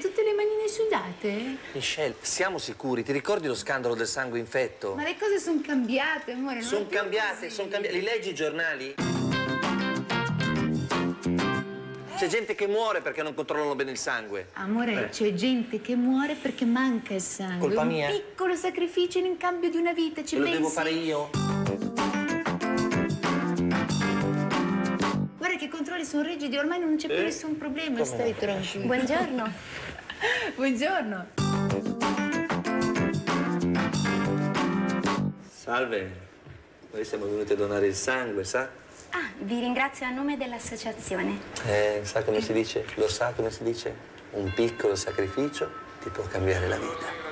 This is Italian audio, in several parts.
tutte le manine sudate? Michelle, siamo sicuri? Ti ricordi lo scandalo del sangue infetto? Ma le cose sono cambiate, amore. Sono cambiate, sono cambiate. Li leggi i giornali? C'è gente che muore perché non controllano bene il sangue. Amore, Eh. c'è gente che muore perché manca il sangue. Colpa Un mia? piccolo sacrificio in cambio di una vita, ci E lo pensi? devo fare io? Guarda che i controlli sono rigidi, ormai non c'è più Eh? nessun problema, Come stai tranquillo. Buongiorno. Buongiorno. Salve. Noi siamo venuti a donare il sangue, sa? Ah, vi ringrazio a nome dell'associazione. Eh, sa come si dice? Lo sa come si dice? Un piccolo sacrificio ti può cambiare la vita.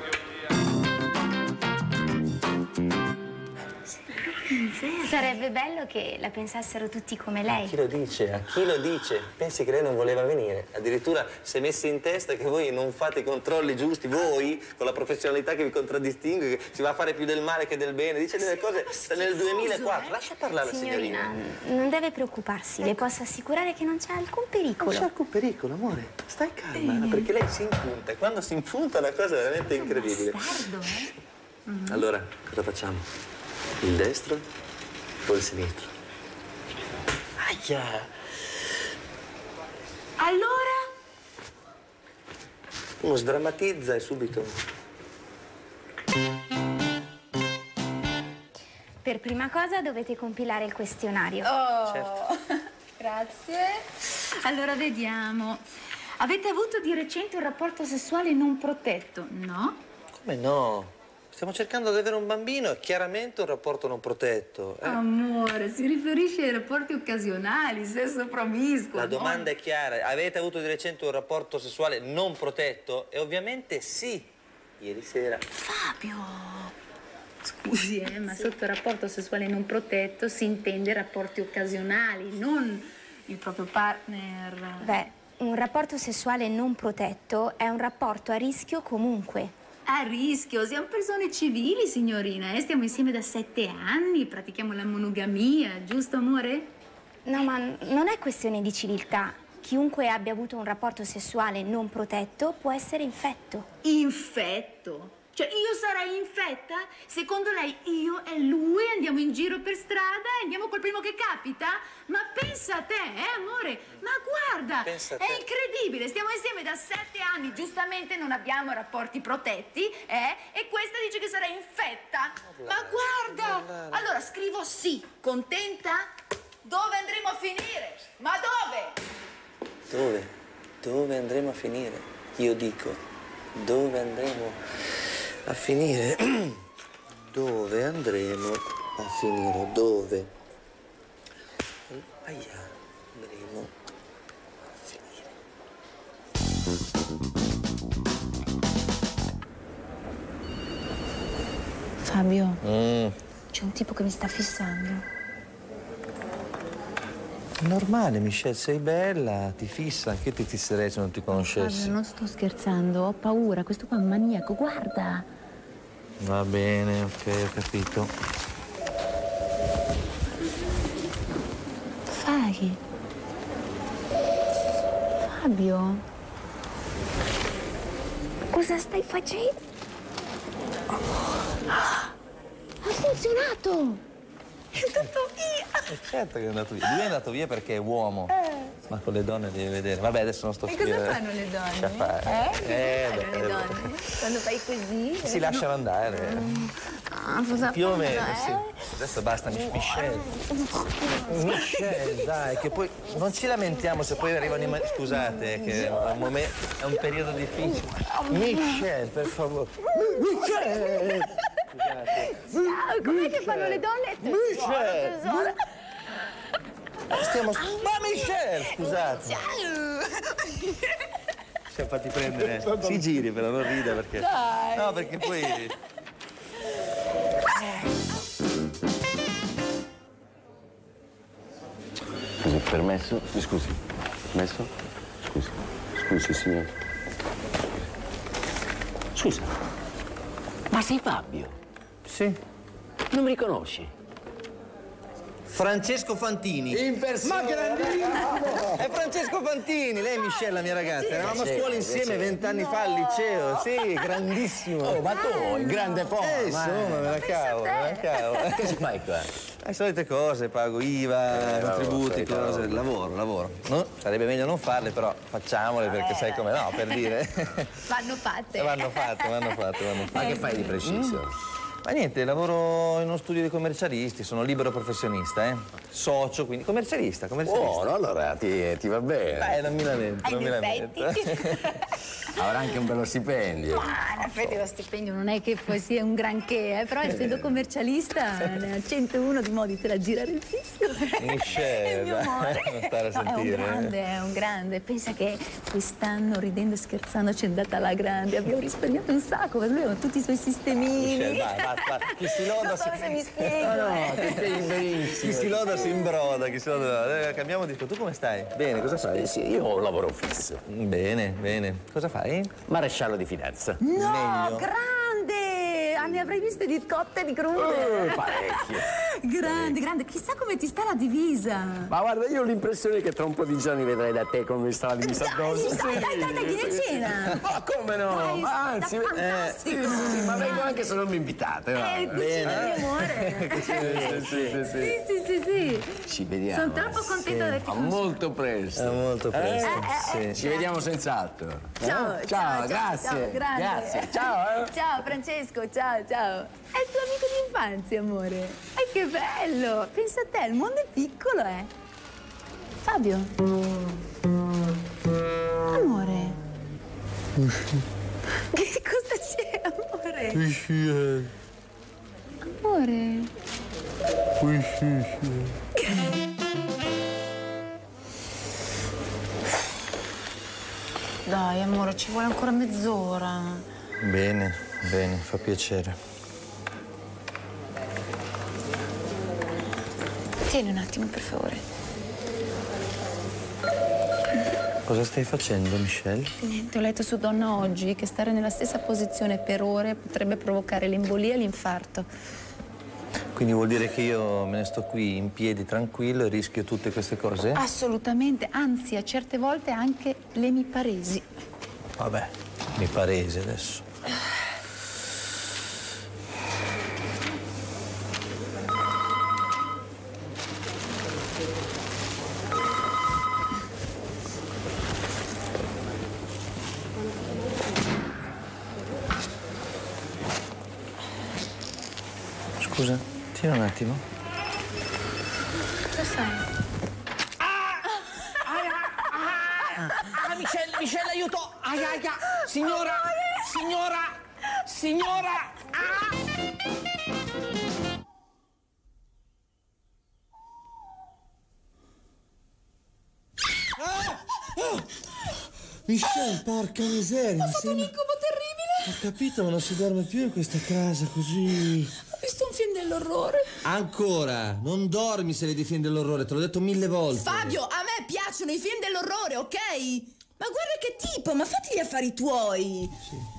Sarebbe bello che la pensassero tutti come Chi lei. lo dice? A chi lo dice? Pensi che lei non voleva venire? Addirittura si è messa in testa che voi non fate i controlli giusti, voi, con la professionalità che vi contraddistingue, che si va a fare più del male che del bene, dice delle cose nel 2004. Lascia parlare la signorina. Signorina, non deve preoccuparsi, le posso assicurare che non c'è alcun Non c'è pericolo. alcun pericolo, amore. Stai calma, perché lei si impunta e quando si impunta è una cosa veramente incredibile. Bastardo, eh? Allora, cosa facciamo? Il destro il sinistro? Aia! Allora? Uno sdrammatizza e subito. Per prima cosa dovete compilare il questionario. Oh, Certo. grazie. Allora, vediamo. Avete avuto di recente un rapporto sessuale non protetto, no? Come no? Stiamo cercando di avere un bambino, è chiaramente un rapporto non protetto. eh. Amore, si riferisce ai rapporti occasionali, sesso promiscuo. La no? domanda è chiara. Avete avuto di recente un rapporto sessuale non protetto? E ovviamente sì. Ieri sera. Fabio! Scusi, eh, ma sotto rapporto sessuale non protetto si intende rapporti occasionali, non il proprio partner. Beh, un rapporto sessuale non protetto è un rapporto a rischio comunque. A rischio, siamo persone civili, signorina, eh? Stiamo insieme da sette anni, pratichiamo la monogamia, giusto amore? No, ma non è questione di civiltà. Chiunque abbia avuto un rapporto sessuale non protetto può essere infetto. Infetto? Cioè io sarei infetta? Secondo lei io e lui andiamo in giro per strada e andiamo col primo che capita? Ma pensa a te, eh amore? Ma guarda, è incredibile, stiamo insieme da sette anni, giustamente non abbiamo rapporti protetti, eh? E questa dice che sarei infetta? Ma guarda! Allora scrivo sì, contenta? Dove andremo a finire? Ma dove? Dove? Dove andremo a finire? Io dico, dove andremo a finire? dove andremo a finire? Dove? Aia, andremo a finire. Fabio, Mm, c'è un tipo che mi sta fissando. normale, Michelle, sei bella, ti fissa, anche io ti fisserei se non ti conoscessi. Fabio, non sto scherzando, ho paura, questo qua è un maniaco, guarda. Va bene, ok, ho capito. Fai? Fabio? Cosa stai facendo? Ha funzionato! È andato via! E certo che è andato via. Lui è andato via perché è uomo. Ma con le donne devi vedere. Vabbè, adesso non sto E a cosa fanno le donne? Fare. Eh? Cosa Eh, fanno beh, le donne? Quando fai così? Si lasciano andare. Ah, cosa Più o meno, eh? sì. Adesso basta, Mich- Michelle. Michelle, dai, che poi non ci lamentiamo se poi arrivano i Scusate, che è un, momen- è un periodo difficile. Michelle, per favore. Michelle! Scusate. Com'è che fanno le donne? Michelle! Stiamo... Ma Michelle, scusate. Siamo fatti prendere. Si giri però, non rida perché. No, perché poi. Scusi, permesso? Scusi, permesso? Scusi, scusi signore. Scusa, ma sei Fabio? Sì. Non mi riconosci? Francesco Fantini. In persona. Ma grandissimo! È Francesco Fantini, lei è Michelle, la mia ragazza. Eravamo a scuola insieme vent'anni fa al liceo. Sì, grandissimo. Oh, ma tu, in grande forma. Eh, insomma, me la cavo, me la cavo. Che ci fai qua? Le solite cose, pago IVA, contributi, solite cose, lavoro, lavoro. No, sarebbe meglio non farle, però facciamole perché sai come no, per dire. Vanno fatte. vanno fatte, vanno fatte, vanno Ma fatte. che fai di preciso? Ma niente, lavoro in uno studio di commercialisti, sono libero professionista, eh. Socio, quindi commercialista, commercialista. Buono, allora ti, ti va bene. Eh, non mi lamento, Hai non mi in lamento. effetti. Avrà anche un bello stipendio. Ma in effetti lo stipendio non è che poi sia un granché, eh, però essendo commercialista ne ha 101 di modi per aggirare il fisco. Amore. non stare a No, è un sentire, eh. grande, è un grande. Pensa che quest'anno, ridendo e scherzando, ci è andata alla grande. Abbiamo risparmiato un sacco, aveva tutti i suoi sistemini. Michelle, vai, vai, vai. Chi si loda Non so si... se mi spiego. No, eh. ti benissimo. Chi si loda si imbroda, chi si loda... Eh, cambiamo di... Tu come stai? Bene, cosa fai? Eh, sì, io ho un lavoro fisso. Bene, bene. Cosa fai? Maresciallo di finanza. No, Meglio. grande! Ah, ne avrei viste di cotte e di crude. Eh, parecchio. Grande, grande. Chissà come ti sta la divisa. Ma guarda, io ho l'impressione che tra un po' di giorni vedrai da te come sta la divisa Dai, addosso. dai, dai, dai, dai, vieni a cena. Ma come no? Dai, Ma anzi, eh, sì, sì, sì, ma vengo anche se non mi invitate. va. Eh, cucina mio amore. Sì, sì, sì, sì. Sì, sì, sì, sì. Ci vediamo. Sono troppo contenta di A molto presto. È molto presto, Eh, sì. Ci vediamo senz'altro. Ciao, Eh? ciao, grazie. grazie. Ciao, eh. Ciao Francesco, ciao, ciao. È il tuo amico di infanzia, amore. E che bello! Pensa a te, il mondo è piccolo, eh. Fabio. Amore. Che cosa c'è, amore? Amore. Dai, amore, ci vuole ancora mezz'ora. Bene, bene, fa piacere. Tieni un attimo, per favore. Cosa stai facendo, Michelle? Niente, ho letto su Donna oggi che stare nella stessa posizione per ore potrebbe provocare l'embolia e l'infarto. Quindi vuol dire che io me ne sto qui in piedi tranquillo e rischio tutte queste cose? Assolutamente, anzi a certe volte anche l'emiparesi. Vabbè, mi parese adesso. Scusa, tieni un attimo. Cosa sai? Ah, Michelle, Michelle, aiuto! Aia, aia! Signora! Signora! Signora! Ah! Michelle, porca miseria. Ho fatto un incubo terribile! Ho capito, ma non si dorme più in questa casa così. Dell'orrore. Ancora, non dormi se vedi film dell'orrore, te l'ho detto mille volte. Fabio, a me piacciono i film dell'orrore, ok? Ma guarda che tipo, ma fatti gli affari tuoi. E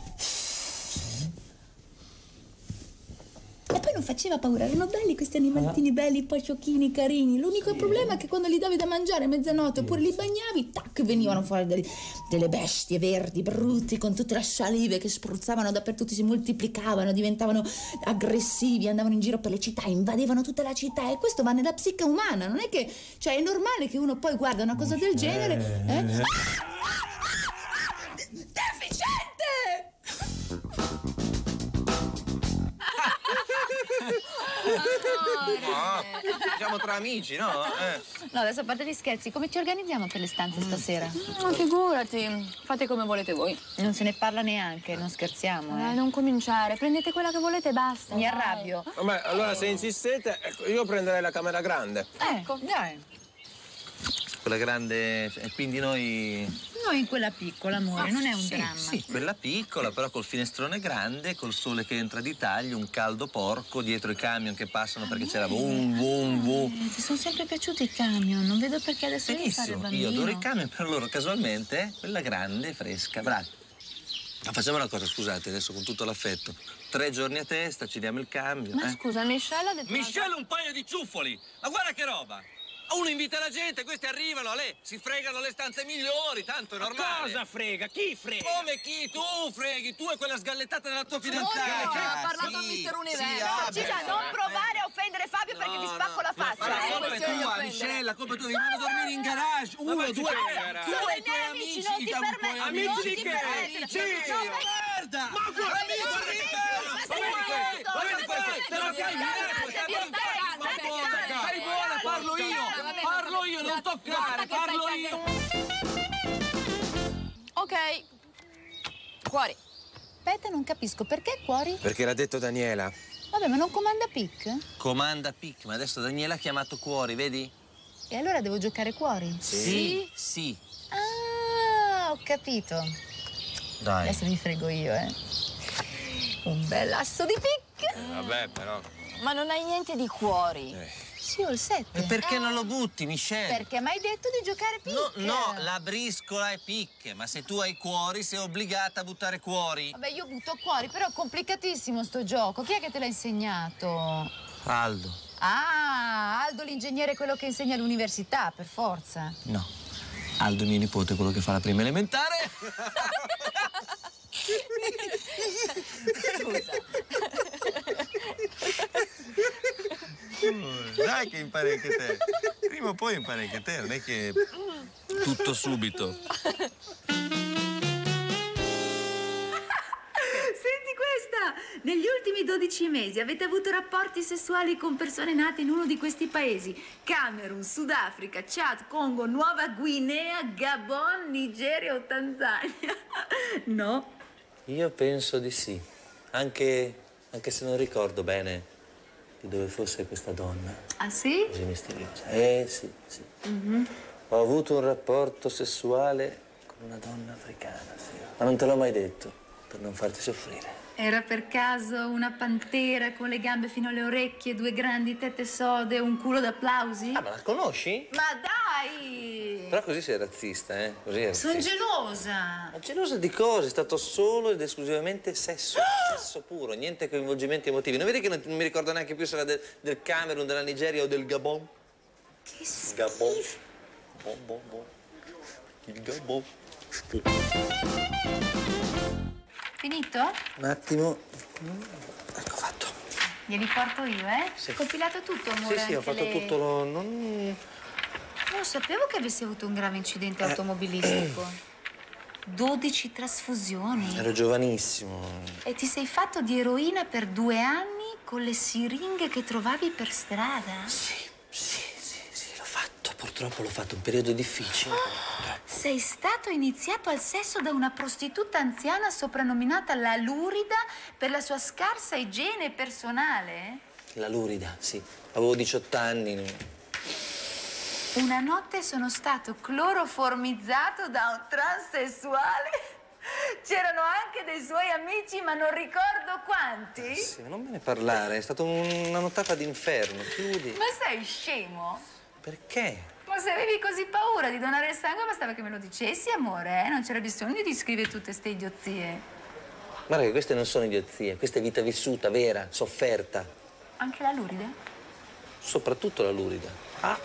non faceva paura, erano belli questi animalettini belli, poi sciocchini, carini. L'unico problema è che quando li davi da mangiare a mezzanotte oppure li bagnavi, tac, venivano fuori delle, delle bestie verdi, brutti, con tutte le salive che spruzzavano dappertutto, si moltiplicavano, diventavano aggressivi, andavano in giro per le città, invadevano tutta la città. E questo va nella psiche umana, non è che... Cioè, è normale che uno poi guarda una cosa del genere... Eh? Deficiente! Siamo tra amici, no? Eh. No, adesso a parte gli scherzi, come ci organizziamo per le stanze stasera? Ma figurati, fate come volete voi. Non se ne parla neanche, non scherziamo, Eh, eh. non cominciare, prendete quella che volete e basta. Mi dai. arrabbio. Vabbè, allora se insistete, ecco, io prenderei la camera grande. Ecco, dai. Quella grande... E quindi noi... Noi in quella piccola, amore, non è un sì, dramma. Sì, quella piccola, però col finestrone grande, col sole che entra di taglio, un caldo porco, dietro i camion che passano perché c'era vum, vum, vum. Eh, Ti sono sempre piaciuti i camion, non vedo perché adesso devi fare bambino. io adoro i camion, per loro casualmente quella grande fresca, bravi. Ma facciamo una cosa, scusate, adesso con tutto l'affetto. Tre giorni a testa, ci diamo il cambio. Ma eh? scusa, Michelle ha detto... Michelle un paio di ciuffoli! Ma guarda che roba! Uno invita la gente, questi arrivano, le, si fregano le stanze migliori, tanto è normale. Cosa frega? Chi frega? Come chi? Tu freghi, tu e quella sgallettata della tua fidanzata. ha parlato a Sì, Mister Universo. sì, No, vabbè, Gigia, non vabbè. provare a offendere Fabio perché ti spacco la Ma faccia. la eh. colpa è tua, offendere. Michelle, la colpa è tua, devi andare a dormire in garage. Uno, ma due, sei? Tu e i tuoi amici, amici, non ti permetto. Amici di che? No, ma- Merda! Ma guarda, amico, Ma sei Ma sei te la calma, ma state buona, parlo io, non toccare, parlo io. Ok. Fuori. Aspetta, non capisco, perché cuori? Perché l'ha detto Daniela. Vabbè, ma non comanda pic? Comanda pic, ma adesso Daniela ha chiamato cuori, vedi? E allora devo giocare cuori? Sì. Sì. Ah, ho capito. Dai. Adesso vi frego io, eh. Un bel asso di pic. Vabbè, però. Ma non hai niente di cuori. Sì, ho il 7. E perché non lo butti, Michelle? Perché mi hai detto di giocare pic? No, no, la briscola è picche, ma se tu hai cuori sei obbligata a buttare cuori. Vabbè, io butto cuori, però è complicatissimo sto gioco. Chi è che te l'ha insegnato? Aldo. Ah, Aldo l'ingegnere, quello che insegna all'università, per forza. No. Aldo mio nipote, quello che fa la prima elementare. Dai che impari anche te. Prima o poi impari anche te, non è che tutto subito. Senti questa! Negli ultimi 12 mesi avete avuto rapporti sessuali con persone nate in uno di questi paesi: Camerun, Sudafrica, Chad, Congo, Nuova Guinea, Gabon, Nigeria o Tanzania? No? Io penso di sì. Anche, anche se non ricordo bene di dove fosse questa donna. Ah sì? Così misteriosa. Eh sì, sì. Ho avuto un rapporto sessuale con una donna africana, sì. Ma non te l'ho mai detto, per non farti soffrire. Era per caso una pantera con le gambe fino alle orecchie, due grandi tette sode un culo d'applausi? Ah, ma la conosci? Ma dai! Però così sei razzista, eh? Così è Sono gelosa! Ma gelosa di cosa? È stato solo ed esclusivamente sesso. sesso puro, niente coinvolgimenti emotivi. Non vedi che non, non mi ricordo neanche più se era del, del Camerun, della Nigeria o del Gabon? Che schifo! Gabon. Bon, bon, bon. Il Gabon. Finito? Un attimo. Ecco fatto. Glieli porto io, eh? Sì. Compilato tutto, amore? Sì, sì, ho fatto le- tutto lo... Non... Non sapevo che avessi avuto un grave incidente Eh. automobilistico. 12 trasfusioni. Ero giovanissimo. E ti sei fatto di eroina per due anni con le siringhe che trovavi per strada? Sì, sì. Purtroppo l'ho fatto un periodo difficile. Sei stato iniziato al sesso da una prostituta anziana soprannominata la Lurida per la sua scarsa igiene personale? La lurida, sì. Avevo 18 anni. Una notte sono stato cloroformizzato da un transessuale. C'erano anche dei suoi amici, ma non ricordo quanti. Sì, non me ne parlare, è stata un- una nottata d'inferno. Chiudi. Ma sei scemo? Perché? Ma se avevi così paura di donare il sangue, bastava che me lo dicessi, amore, eh? Non c'era bisogno di scrivere tutte ste idiozie. Guarda che queste non sono idiozie, questa è vita vissuta, vera, sofferta. Anche la Luride? Soprattutto la lurida. Ah,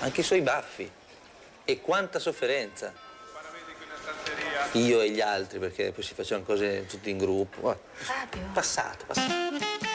anche i suoi baffi. E quanta sofferenza. Io e gli altri, perché poi si facevano cose tutti in gruppo. Guarda, Fabio. passato, passato.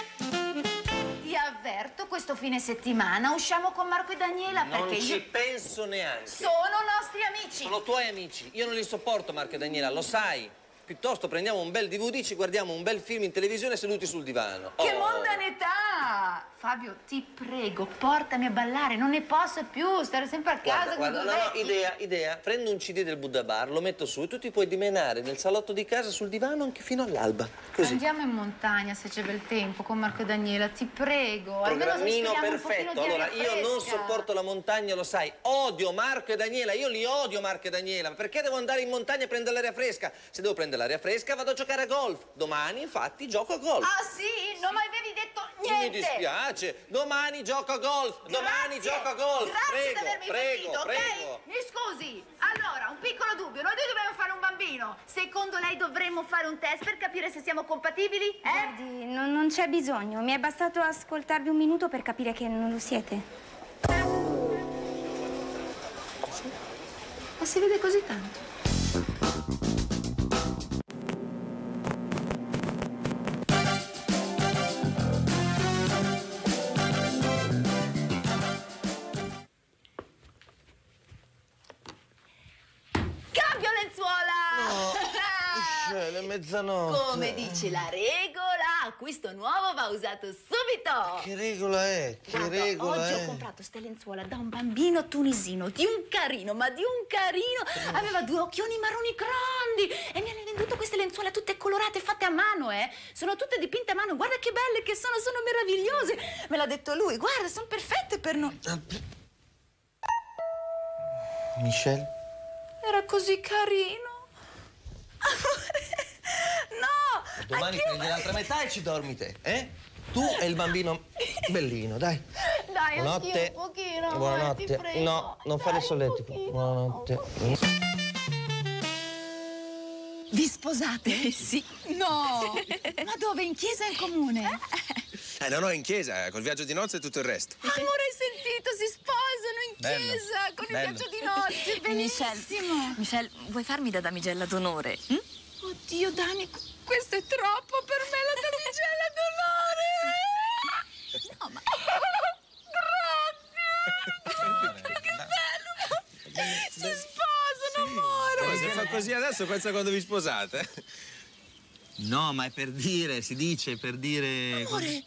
Questo fine settimana usciamo con Marco e Daniela Non perché ci io... penso neanche. Sono nostri amici. Sono tuoi amici. Io non li sopporto, Marco e Daniela, lo sai. Piuttosto prendiamo un bel DVD, ci guardiamo un bel film in televisione seduti sul divano. Che Oh. mondanità! Fabio, ti prego, portami a ballare, non ne posso più stare sempre a casa Guarda, con guarda, no, no, idea, idea. Prendo un CD del Buddha Bar, lo metto su e tu ti puoi dimenare nel salotto di casa sul divano anche fino all'alba. Così. Andiamo in montagna se c'è bel tempo con Marco e Daniela, ti prego. Almeno Programmino perfetto. di Allora, io non sopporto la montagna, lo sai. Odio Marco e Daniela, io li odio Marco e Daniela. Perché devo andare in montagna a prendere l'aria fresca? Se devo prendere l'aria fresca, vado a giocare a golf. Domani, infatti, gioco a golf. Ah sì? Non mi avevi detto Mi niente. dispiace. Domani gioco a golf. Domani Grazie. gioco a golf. Grazie prego, di avermi prego, sentito, prego. ok? Mi scusi. Allora, un piccolo dubbio. Noi due dobbiamo fare un bambino. Secondo lei dovremmo fare un test per capire se siamo compatibili? Eh? Guardi, non, non c'è bisogno. Mi è bastato ascoltarvi un minuto per capire che non lo siete. Ma si vede così tanto. Mezzanotte. Come dice la regola, acquisto nuovo va usato subito. Che regola è? Che Guarda, regola oggi è? ho comprato ste lenzuola da un bambino tunisino, di un carino, ma di un carino. Aveva due occhioni marroni grandi e mi ha venduto queste lenzuola tutte colorate, fatte a mano, eh. Sono tutte dipinte a mano, guarda che belle che sono, sono meravigliose. Me l'ha detto lui, guarda, sono perfette per noi. Michele? Era così carino. No! Domani prendi l'altra metà e ci dormi te, eh? Tu e il bambino bellino, dai. Dai, Buonanotte. anch'io un pochino, amore, Buonanotte. ti prego. No, non fare solletico. Buonanotte. Vi sposate? sì. No! Ma dove? In chiesa o in comune? Eh, no, no, in chiesa, col viaggio di nozze e tutto il resto. Amore, hai sentito? Si sposano in Bello, chiesa con bello. il viaggio di nozze, bellissimo. Michelle, vuoi farmi da damigella d'onore? hm? Oddio, Dani, questo è troppo per me, la damigella d'onore. No, ma Grazie. Che bello. Si sposano, amore. Ma se fa così adesso, pensa quando vi sposate. No, ma è per dire, si dice, per dire... Amore,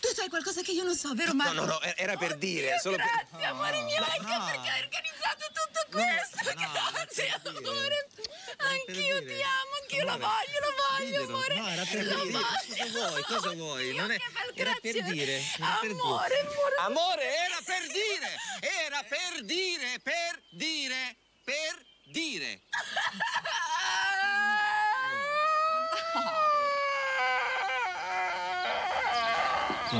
tu sai qualcosa che io non so, vero No, Marco? no, no, era per dire, solo per... Grazie, amore mio, ecco perché hai organizzato tutto questo. Grazie, amore. Anch'io ti amo, anch'io lo voglio, lo voglio, amore. No, era per Lo dire. Cosa vuoi? Cosa vuoi? Oddio, Non è- era per dire, era per dire. Amore, amore. Amore, era per dire! Era per dire, per dire, per dire! È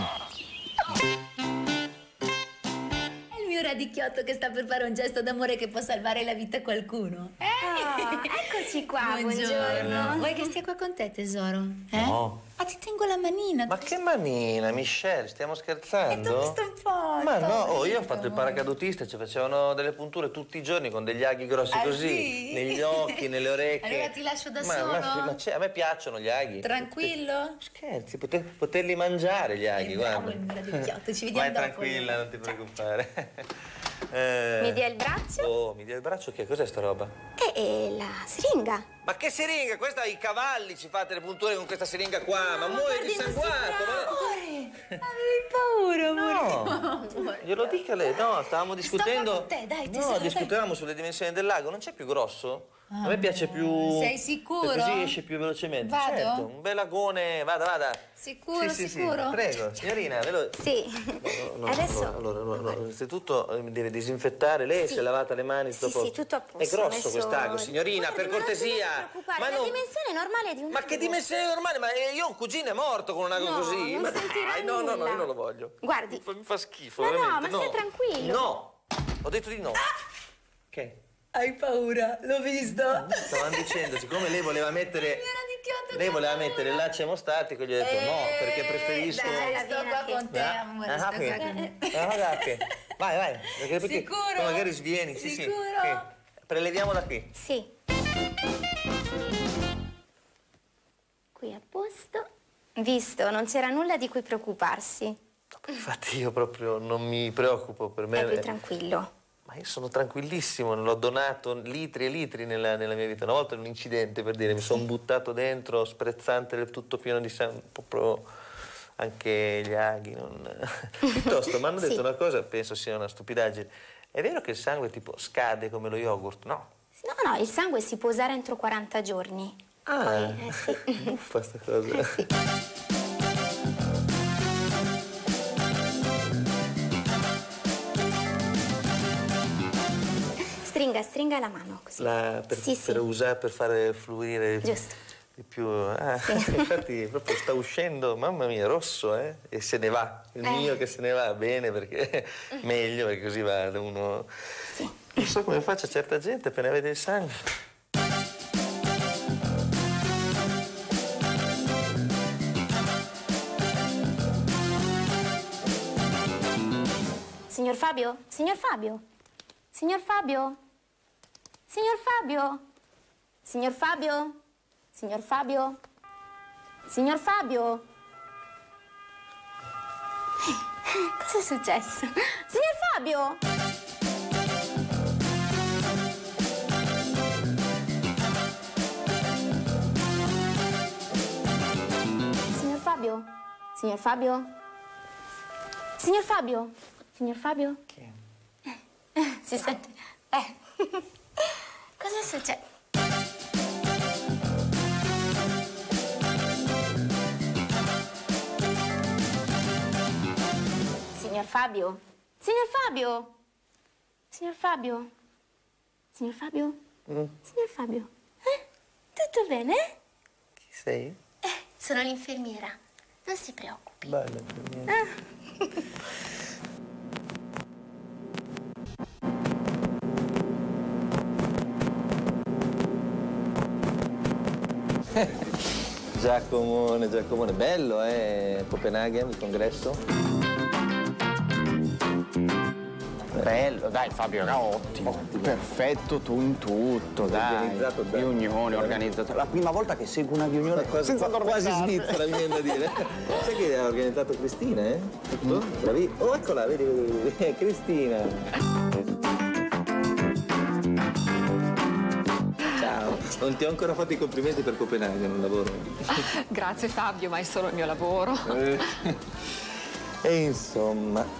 il mio radicchiotto che sta per fare un gesto d'amore che può salvare la vita a qualcuno. Eh? Ah, eccoci qua, buongiorno. Vuoi che stia qua con te, tesoro? Eh? No. Ah, ti tengo la manina. Ma che manina, Michelle, stiamo scherzando? Sto un po'. Ma no, oh, io ho fatto il paracadutista, ci facevano delle punture tutti i giorni con degli aghi grossi Ah, così, sì? negli occhi, nelle orecchie. Allora ti lascio da ma, solo? Ma, ma c'è- a me piacciono gli aghi. Tranquillo? Scherzi, poter- poterli mangiare gli aghi, È guarda. bravo ci vediamo Vai dopo. tranquilla, non ti preoccupare. Eh, Mi dia il braccio Oh, mi dia il braccio? Che cos'è sta roba? e, e la siringa. Ma che siringa? Questa ai cavalli ci fate le punture con questa siringa qua, ma muore dissanguato! ma- Amore, avevi paura, amore. No, glielo dica lei. No, stavamo discutendo. con te, dai, No, discutevamo sulle dimensioni del lago. Non c'è più grosso? A me piace più. Sei sicuro? Così esce più velocemente. Vado? Certo, un bel lagone. Vada, vada. Sicuro, Sì, sì, sì. sicuro? Prego, signorina, velo... Sì. No, Adesso. allora, allora, no, no, innanzitutto eh, deve disinfettare. Lei si è lavata le mani Sì, dopo. sì, tutto a posto. È grosso Adesso- quest'ago, signorina, Guardi, per non cortesia. preoccupare, Ma la non- dimensione normale di un Ma che dimensione normale? Ma eh, io un cugino è morto con un ago No, così. non ma dai, no, no, no, io non lo voglio. Guardi. Mi fa, mi fa schifo, Ma no, veramente. ma stai tranquillo. No, ho detto di no. Che? Hai paura? L'ho visto. Stavano dicendo, siccome lei voleva mettere. Lei voleva mettere il laccio emostatico, gli ho detto no, perché preferisco. Dai, sto qua qui. con te, Eh? amore, Ah, sto qui. Ah, guarda che- Vai, vai. Perché, perché Sicuro? magari svieni, sì, sì. Sicuro? Sì. Preleviamo da qui. Sì. Qui a posto. Visto, non c'era nulla di cui preoccuparsi. Infatti io proprio non mi preoccupo per me. È più tranquillo. Ma io sono tranquillissimo, l'ho donato litri e litri nella, nella mia vita. Una volta in un incidente, per dire, mi sono buttato dentro, sprezzante, del tutto pieno di sangue, proprio anche gli aghi. Non... Piuttosto, mi hanno detto Sì. una cosa, penso sia una stupidaggine. È vero che il sangue tipo scade come lo yogurt? No. No, no, il sangue si può usare entro 40 giorni. Ah, eh, sì. uffa sta cosa. Ste Stringa, stringa la mano così. La- per, Sì, sì. per usare, per fare fluire Giusto. di più. Ah, Sì. infatti proprio sta uscendo, mamma mia, rosso, eh? E se ne va. Il Eh. mio che se ne va bene perché meglio, perché così va uno. Non so come faccia certa gente appena vede il sangue. Signor Fabio? Signor Fabio? Signor Fabio? Signor Fabio? Signor Fabio? Signor Fabio? Signor Fabio? Cosa è successo? Signor Fabio? Signor Fabio? Signor Fabio? Signor Fabio? Signor Fabio? Che? Si sente? Eh. Cosa succede? Signor Fabio? Signor Fabio? Signor Fabio? Signor Fabio? Signor Fabio? Eh? Tutto bene? Chi sei? Eh, sono l'infermiera. Non si preoccupi. Bella, Ah. Giacomone, Giacomone, bello, eh? Copenaghen, il congresso. Bello, dai Fabio, era ottimo. Perfetto tu in tutto, dai. Organizzato. Riunione organizzata. La prima volta che seguo una riunione Quasi, senza quasi addormentarmi. Svizzera, mi viene da dire. Sai che ha organizzato Cristina, eh? Tutto? Bravi. Oh, eccola, vedi, vedi, vedi. Eh, Cristina. Non ti ho ancora fatto i complimenti per Copenaghen, un lavoro. Grazie Fabio, ma è solo il mio lavoro. Eh. E insomma.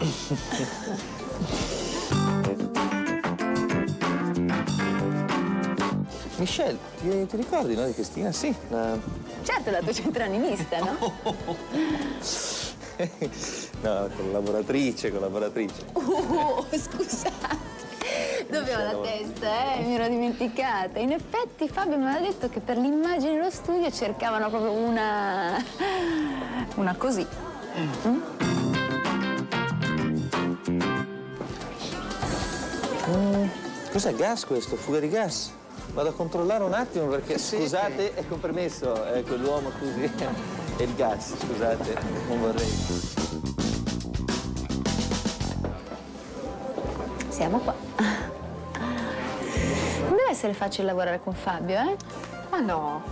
Michelle, ti, ti ricordi, no, di Cristina? Sì. la- Certo, la tua centralinista, no? No, collaboratrice, collaboratrice. Oh, scusate. Dove ho la testa, eh? Mi ero dimenticata. In effetti Fabio mi aveva detto che per l'immagine dello studio cercavano proprio una... una così. Cos'è gas questo? Fuga di gas? Vado a controllare un attimo perché, scusate, è compromesso, eh, quell'uomo, scusi. È il gas, scusate, non vorrei. Siamo qua. Deve essere facile lavorare con Fabio, eh? Ma no,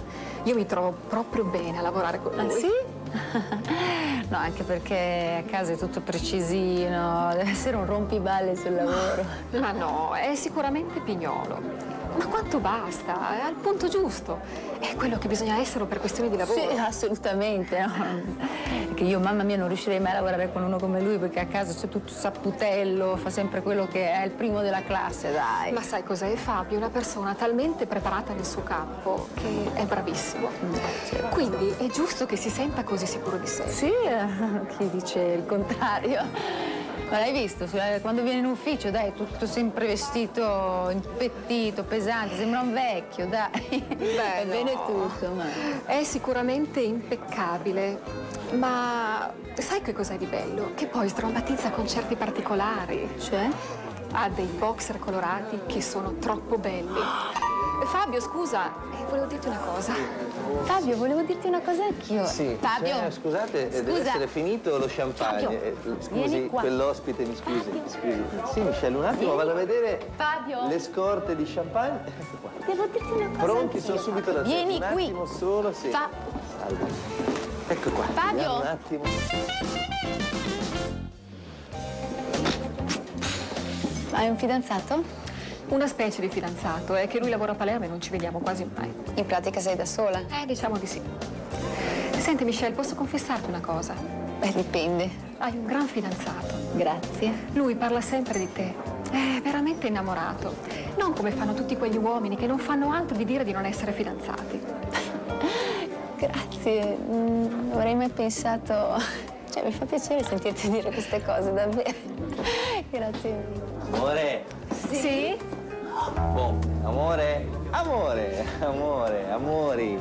io mi trovo proprio bene a lavorare con lui. Ah, sì? No, anche perché a casa è tutto precisino, deve essere un rompiballe sul lavoro. Ma no, è sicuramente pignolo. Ma quanto basta? È al punto giusto. È quello che bisogna essere per questioni di lavoro. Sì, assolutamente. No? Perché io, mamma mia, non riuscirei mai a lavorare con uno come lui perché a casa c'è tutto saputello, fa sempre quello che è il primo della classe, dai. Ma sai cos'è Fabio? È una persona talmente preparata nel suo campo che è bravissimo. Quindi è giusto che si senta così sicuro di sé. Sì, chi dice il contrario? Ma l'hai visto? Cioè, Quando viene in ufficio, dai, tutto sempre vestito, impettito, pesante, sembra un vecchio, dai. Bene no. tutto, ma... È sicuramente impeccabile, ma sai che cos'è di bello? Che poi sdrammatizza con certi particolari. Cioè? Ha dei boxer colorati che sono troppo belli. Fabio, scusa, eh, volevo dirti una cosa. Fabio, volevo dirti una cosa anch'io. Sì, Fabio, cioè, scusate, eh, deve scusa. essere finito lo champagne. Fabio, Eh, Scusi, quell'ospite, mi scusi, Fabio. scusi. Sì, Michelle, un attimo, vado a vedere Fabio. le scorte di champagne. Devo dirti una cosa Pronti, sono subito da te. Vieni un qui. attimo solo, sì. Fa- Salve. Ecco qua. Fabio. Un attimo. Hai un fidanzato? Una specie di fidanzato, è che lui lavora a Palermo e non ci vediamo quasi mai. In pratica sei da sola? Eh, diciamo di sì. Senti, Michelle, posso confessarti una cosa? Beh, dipende. Hai un gran fidanzato. Grazie. Lui parla sempre di te. È veramente innamorato. Non come fanno tutti quegli uomini che non fanno altro di dire di non essere fidanzati. Grazie, Mm, non avrei mai pensato... Cioè, mi fa piacere sentirti dire queste cose, davvero. Grazie mille. Amore, Sì? Boh, amore, amore, amore, amori.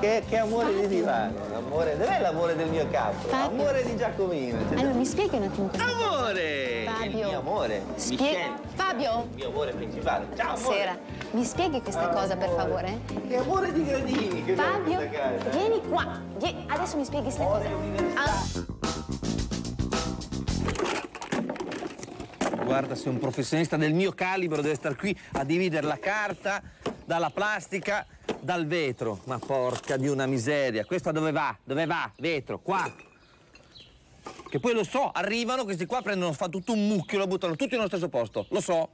Che, che amore di divano, amore. Dov'è l'amore del mio capo? Fabio. Amore di Giacomino. Allora, mi spieghi un attimo questa cosa? Amore! Fabio. Il mio amore. Spie- Michele. Fabio. Il mio amore principale. Ciao, amore. Buonasera. Mi spieghi questa cosa, per favore? Che amore di gradini che Fabio, vieni qua. Vie- Adesso mi spieghi questa cosa. Guarda, sei un professionista del mio calibro, deve stare qui a dividere la carta dalla plastica, dal vetro. Ma porca di una miseria. Questa dove va? Dove va? Vetro, qua. Che poi lo so, arrivano, questi qua prendono, fanno tutto un mucchio, lo buttano tutti nello stesso posto. Lo so.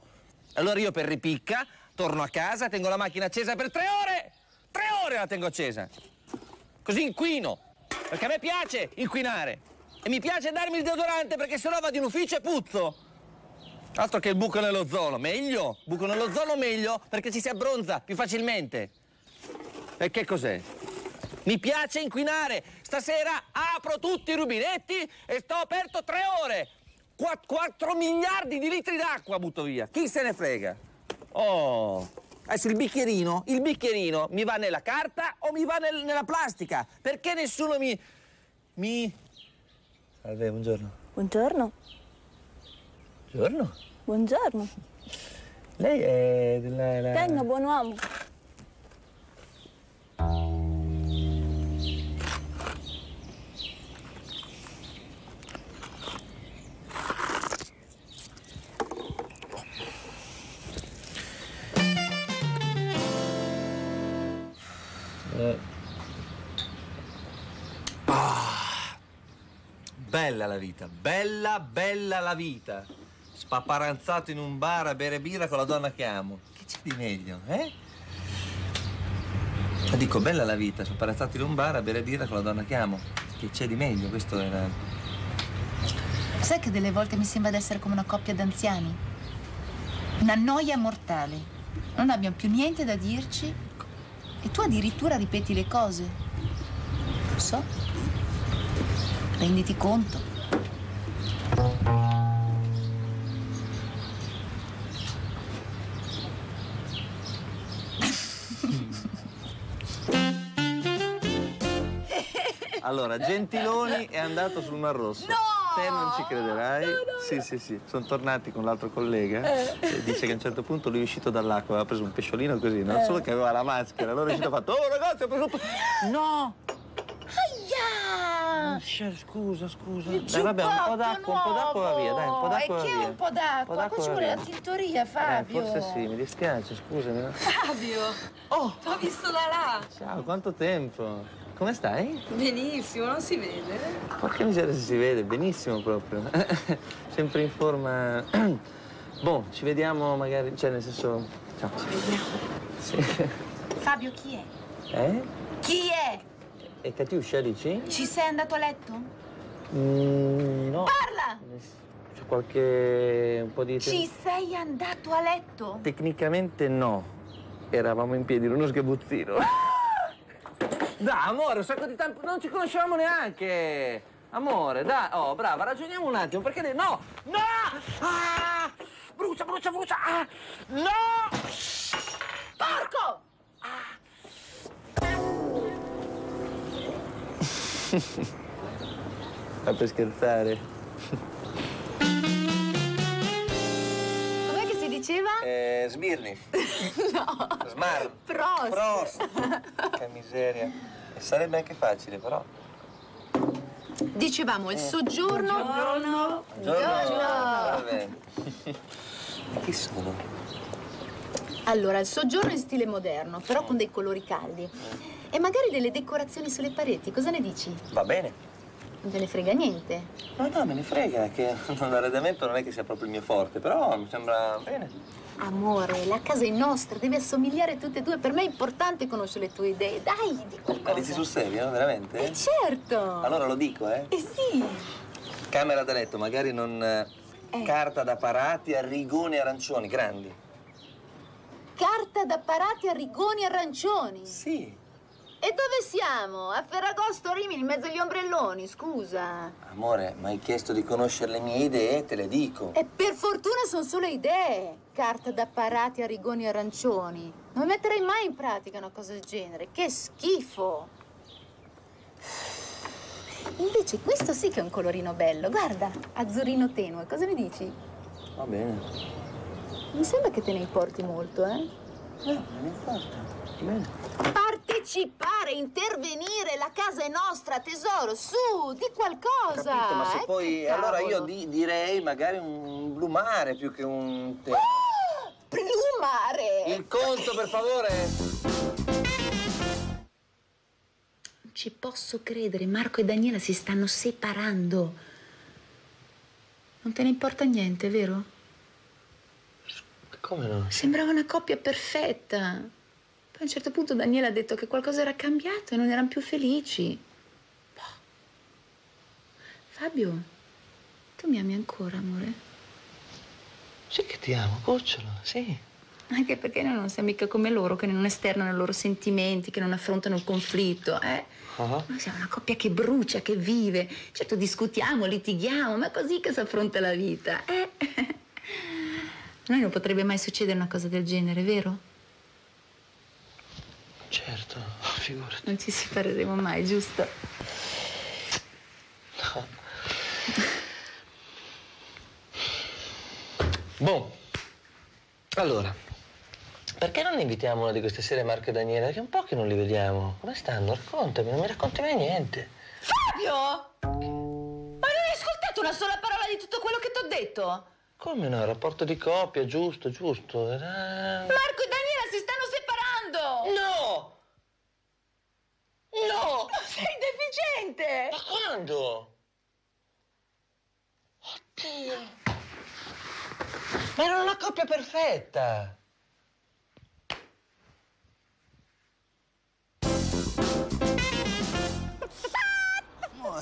Allora io per ripicca torno a casa, tengo la macchina accesa per tre ore. Tre ore la tengo accesa. Così inquino. Perché a me piace inquinare. E mi piace darmi il deodorante perché sennò vado in ufficio e puzzo. Altro che il buco nell'ozono, meglio. Buco nell'ozono meglio perché ci si abbronza più facilmente. E che cos'è? Mi piace inquinare. Stasera apro tutti i rubinetti e sto aperto tre ore. Qua- 4 miliardi di litri d'acqua butto via. Chi se ne frega? Oh. Adesso il bicchierino, il bicchierino mi va nella carta o mi va nel- nella plastica? Perché nessuno mi... mi... Salve, buongiorno. Buongiorno. Buongiorno. Buongiorno. Lei è della... la- Tenno, buon uomo. Eh. Ah, bella la vita, bella, bella la vita. Spaparanzato in un bar a bere birra con la donna che amo. Che c'è di meglio, eh? Ma dico, bella la vita, spaparanzato in un bar a bere birra con la donna che amo. Che c'è di meglio? Questo era... Sai che delle volte mi sembra di essere come una coppia d'anziani? Una noia mortale. Non abbiamo più niente da dirci e tu addirittura ripeti le cose. Lo so. Renditi conto. Allora, Gentiloni è andato sul Mar Rosso. No! Te non ci crederai. Sì, sì, sì. Sono tornati con l'altro collega. E dice che a un certo punto lui è uscito dall'acqua, aveva preso un pesciolino così, no? Eh. Solo che aveva la maschera. Allora è uscito e ha fatto, oh ragazzi, ho preso un... pe-" No! Aia! Scusa, scusa. Dai, vabbè, un po' d'acqua, un po' d'acqua va via, dai, un po' d'acqua E che un po' d'acqua? Qua ci vuole la tintoria, Eh, Fabio. forse sì, mi dispiace, scusami. no? Fabio! Oh! T'ho visto da là! Ciao, quanto tempo? Come stai? Benissimo, non si vede? Porca miseria se si vede, benissimo proprio. Sempre in forma. Boh, ci vediamo magari, cioè nel senso. Ciao. Ci vediamo. Sì. Fabio, chi è? Eh? Chi è? E Catiuscia dici? Ci sei andato a letto? Mm, no. Parla! C'è qualche. un po' di. Ci sei andato a letto? Tecnicamente no. Eravamo in piedi in uno sgabuzzino. Dai, amore, un sacco di tempo. Non ci conoscevamo neanche. Amore, dai. Oh, brava, ragioniamo un attimo. Perché. ne- No! No! Ah! Brucia, brucia, brucia! Ah! No! Porco! Fa per scherzare. Diceva? Eh, Smirni. no. Smart. Prost. Prost. che miseria. E sarebbe anche facile, però. Dicevamo il soggiorno. Buongiorno. Va bene. Chi sono? Allora, il soggiorno in stile moderno, però con dei colori caldi. E magari delle decorazioni sulle pareti, cosa ne dici? Va bene. Non te ne frega niente. No, no, me ne frega che l'arredamento non è che sia proprio il mio forte, però mi sembra bene. Amore, la casa è nostra, deve assomigliare tutte e due. Per me è importante conoscere le tue idee. Dai, di Ma qualcosa. dici sul serio, veramente? Eh, certo. Allora lo dico, eh. Eh sì. Camera da letto, magari non eh, carta da parati a rigoni arancioni, grandi. Carta da parati a rigoni arancioni. Sì. E dove siamo? A Ferragosto Rimini, in mezzo agli ombrelloni, scusa. Amore, mi hai chiesto di conoscere le mie idee, te le dico. E per fortuna sono solo idee. Carta da parati a rigoni arancioni. Non metterei mai in pratica una cosa del genere. Che schifo. Invece questo sì che è un colorino bello. Guarda, azzurrino tenue. Cosa ne dici? Va bene. Mi sembra che te ne importi molto, eh? No, non mi importa. Bene. Partecipare, intervenire, la casa è nostra, tesoro, su, di qualcosa. Capito, ma se eh, poi... Allora io di- direi magari un blu mare più che un... Te... Plumare! Il conto, per favore? Non ci posso credere, Marco e Daniela si stanno separando. Non te ne importa niente, vero? Come no? Sembrava una coppia perfetta. Poi a un certo punto Daniela ha detto che qualcosa era cambiato e non erano più felici. Boh. Fabio, tu mi ami ancora, amore? Sì che ti amo, cucciolo, sì. Anche perché noi non siamo mica come loro, che non esternano i loro sentimenti, che non affrontano il conflitto, eh? Ah. Noi siamo una coppia che brucia, che vive. Certo discutiamo, litighiamo, ma è così che si affronta la vita, eh? A noi non potrebbe mai succedere una cosa del genere, vero? Certo, figurati. Non ci separeremo mai, giusto? Boh. Allora, perché non invitiamo una di queste sere Marco e Daniela? Che è un po' che non li vediamo. Come stanno? Raccontami, non mi racconti mai niente. Fabio! Ma non hai ascoltato una sola parola di tutto quello che ti ho detto? Come no? Rapporto di coppia, giusto, giusto. Era... Marco e Daniela si stanno separando! No! No! Ma sei deficiente! Ma quando? Oddio! Ma era una coppia perfetta!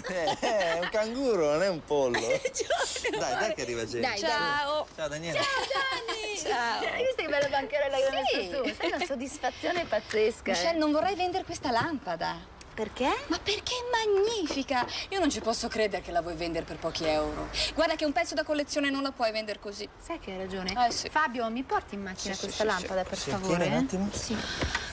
È un canguro, non è un pollo. Dai, dai che arriva gente. Dai, Ciao. Ciao Daniela. Ciao. Hai visto che bella bancherella che ho Sì. messo su? Sai, una soddisfazione pazzesca. Michelle, eh. non vorrei vendere questa lampada. Perché? Ma perché è magnifica! Io non ci posso credere che la vuoi vendere per pochi euro. Guarda che un pezzo da collezione non la puoi vendere così. Sai che hai ragione. Eh, sì. Fabio, mi porti in macchina Sì, questa sì, lampada, sì. per Sì, favore? un attimo. Sì.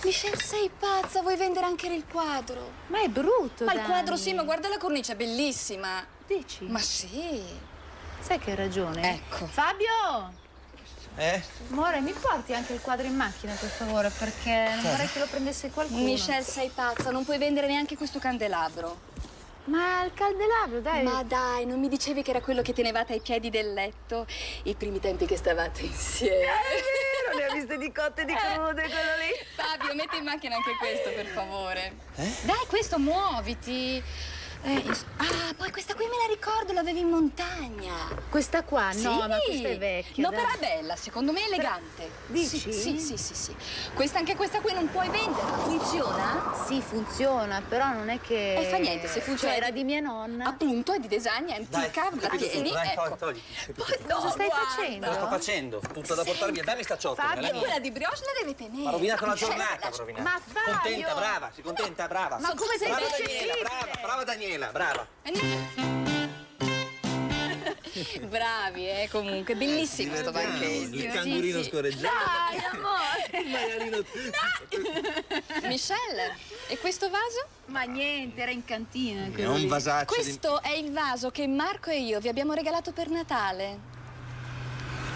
Michelle, sei pazza, vuoi vendere anche il quadro? Ma è brutto, Ma il Dani. quadro sì, ma guarda la cornice, è bellissima. Dici? Ma sì. Sai che hai ragione. Ecco. Fabio! Eh? Amore, mi porti anche il quadro in macchina, per favore, perché non vorrei che lo prendesse qualcuno. Michelle, sei pazza, non puoi vendere neanche questo candelabro. Ma il candelabro, dai. Ma dai, non mi dicevi che era quello che tenevate ai piedi del letto i primi tempi che stavate insieme. vero, ne ho viste di cotte e di crude, quello lì. Fabio, metti in macchina anche questo, per favore. Dai, questo, muoviti. Eh, ah, poi questa qui me la ricordo, l'avevi in montagna. Questa qua? Sì. No, ma questa è vecchia. No, dai. però è bella, secondo me è elegante. Dici? Sì, sì, sì, sì, sì. Questa, anche questa qui non puoi venderla. Funziona? Sì, funziona, però non è che... E fa niente, se funziona- Cioè, era di mia nonna. Appunto, è di design, è antica, la tieni, ecco. togli. Cosa stai guarda. facendo? Cosa sto facendo? Tutto da portare via. Dammi sta ciotola, Fabio. la. Quella di brioche la deve tenere. Ma ha rovinato la Michelle, giornata, rovinato. Ma Fabio! Contenta, brava, si contenta, brava. Ma come sei brava? Daniela, brava, brava Daniela, brava. Bravi, eh, comunque. Bellissimo sto banchetto. Il cangurino Sì, sì. scorreggiato. Dai, amore! Il maialino. Michelle, e questo vaso? Ma niente, era in cantina. È un vasaccio di... Questo è il vaso che Marco e io vi abbiamo regalato per Natale.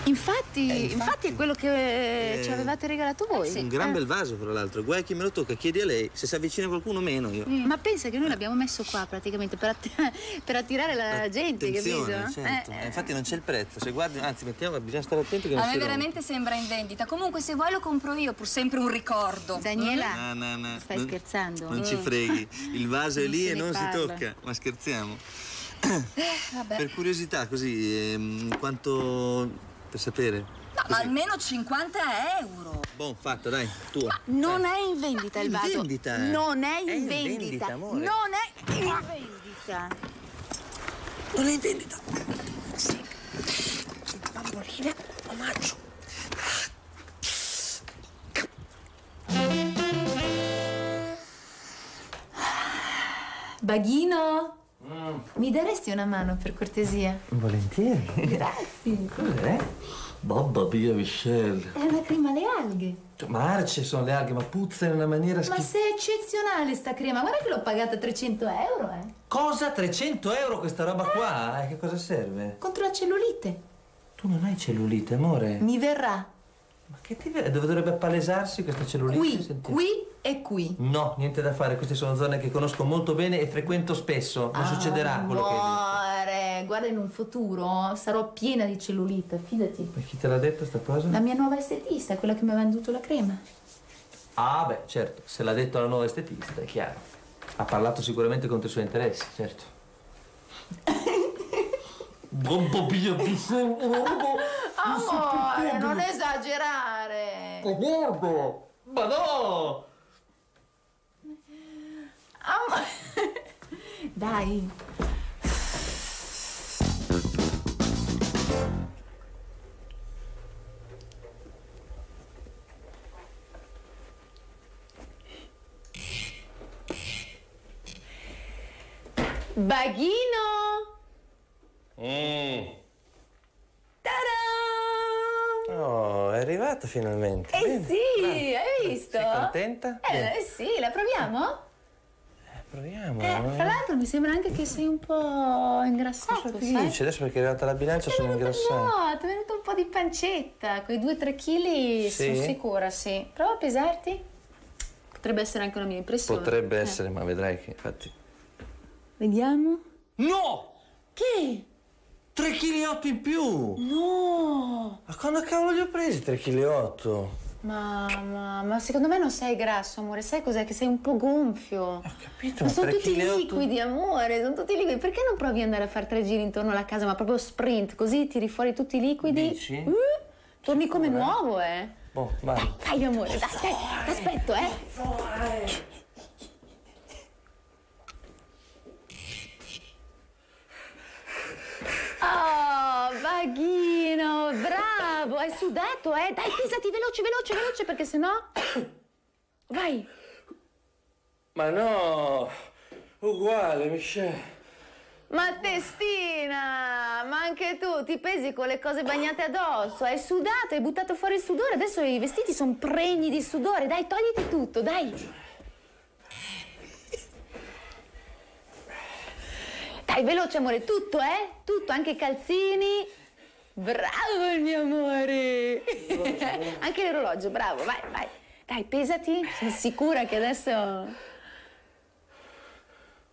Infatti, Eh, infatti, infatti. è quello che Eh, ci avevate regalato voi. Un gran bel vaso, fra l'altro. Guai chi me lo tocca, chiedi a lei. Se si avvicina qualcuno, meno io. Mm, Ma pensa che noi l'abbiamo messo qua praticamente per, att- per attirare la gente, Attenzione, capito? certo. Eh, Eh, infatti non c'è il prezzo. Se guardi, anzi, mettiamo, bisogna stare attenti che non A me si veramente sembra in vendita. Comunque, se vuoi lo compro io, pur sempre un ricordo. Daniela, No, no, no. stai Non- scherzando? Non ci freghi. Il vaso è lì e non si parla. tocca. Ma scherziamo. Vabbè. Per curiosità, così, ehm, quanto... per sapere? No, ma almeno 50 euro. Buon fatto, dai, tua. Non è in vendita il in vaso. vendita? Non è in È in vendita. vendita, amore. non è in vendita. Non è in vendita. Sì. Bambolina, omaggio. Baghino, mi daresti una mano per cortesia? Volentieri. Grazie. Cos'è? Babba mia, Michelle. È una crema alle alghe. Marce sono le alghe, ma puzza in una maniera Ma schif... se è eccezionale sta crema, guarda che l'ho pagata 300 euro, eh. Cosa? 300 euro questa roba qua? E che cosa serve? Contro la cellulite. Tu non hai cellulite, amore. Mi verrà Ma che ti vede? Dove dovrebbe palesarsi questa cellulite? qui, qui e qui. No, niente da fare. Queste sono zone che conosco molto bene e frequento spesso. Non succederà quello che hai detto. Amore, guarda in un futuro sarò piena di cellulite, fidati. Ma chi te l'ha detto sta cosa? La mia nuova estetista, quella che mi ha venduto la crema. Ah, beh, certo. Se l'ha detto la nuova estetista, è chiaro. Ha parlato sicuramente contro i suoi interessi, certo. Bombo via, Amore, non esagerare. Guarda! Ma no! Amore. Dai. Baghino! Mm. Oh, è arrivata finalmente. Eh Bene. sì, hai visto? Sei contenta? Bene. Eh sì, la proviamo? Proviamo. Eh, fra l'altro mi sembra anche che sei un po' ingrassato, sai? Dice, adesso perché è arrivata la bilancia sono ingrassato. No, ti è venuto un po' di pancetta, quei 2-3 kg Sì? sono sicura, sì. Prova a pesarti. Potrebbe essere anche una mia impressione. Potrebbe Eh. essere, ma vedrai che infatti. Vediamo. No! Che? 3 kg in più! No! Ma quando cavolo li ho presi 3 kg Mamma, ma secondo me non sei grasso, amore. Sai cos'è? Che sei un po' gonfio. Ho capito, Ma ma sono 3 tutti liquidi, amore, sono tutti liquidi. Perché non provi ad andare a fare tre giri intorno alla casa, ma proprio sprint, così tiri fuori tutti i liquidi? Dici? Mm, torni come nuovo, eh. Boh, vai. Vai, amore, dai, dai, t'aspetto, eh. Oh, vaghino, bravo, hai sudato, eh? Dai, pesati veloce, veloce, veloce, perché sennò... Vai. Ma no! Uguale, Michelle. Ma testina, ma anche tu ti pesi con le cose bagnate addosso, hai sudato, hai buttato fuori il sudore, adesso i vestiti sono pregni di sudore, dai, togliti tutto, dai. Dai, veloce amore, tutto, eh? Tutto, anche i calzini. Bravo il mio amore. anche l'orologio, bravo, vai, vai. Dai, pesati, sei sicura che adesso...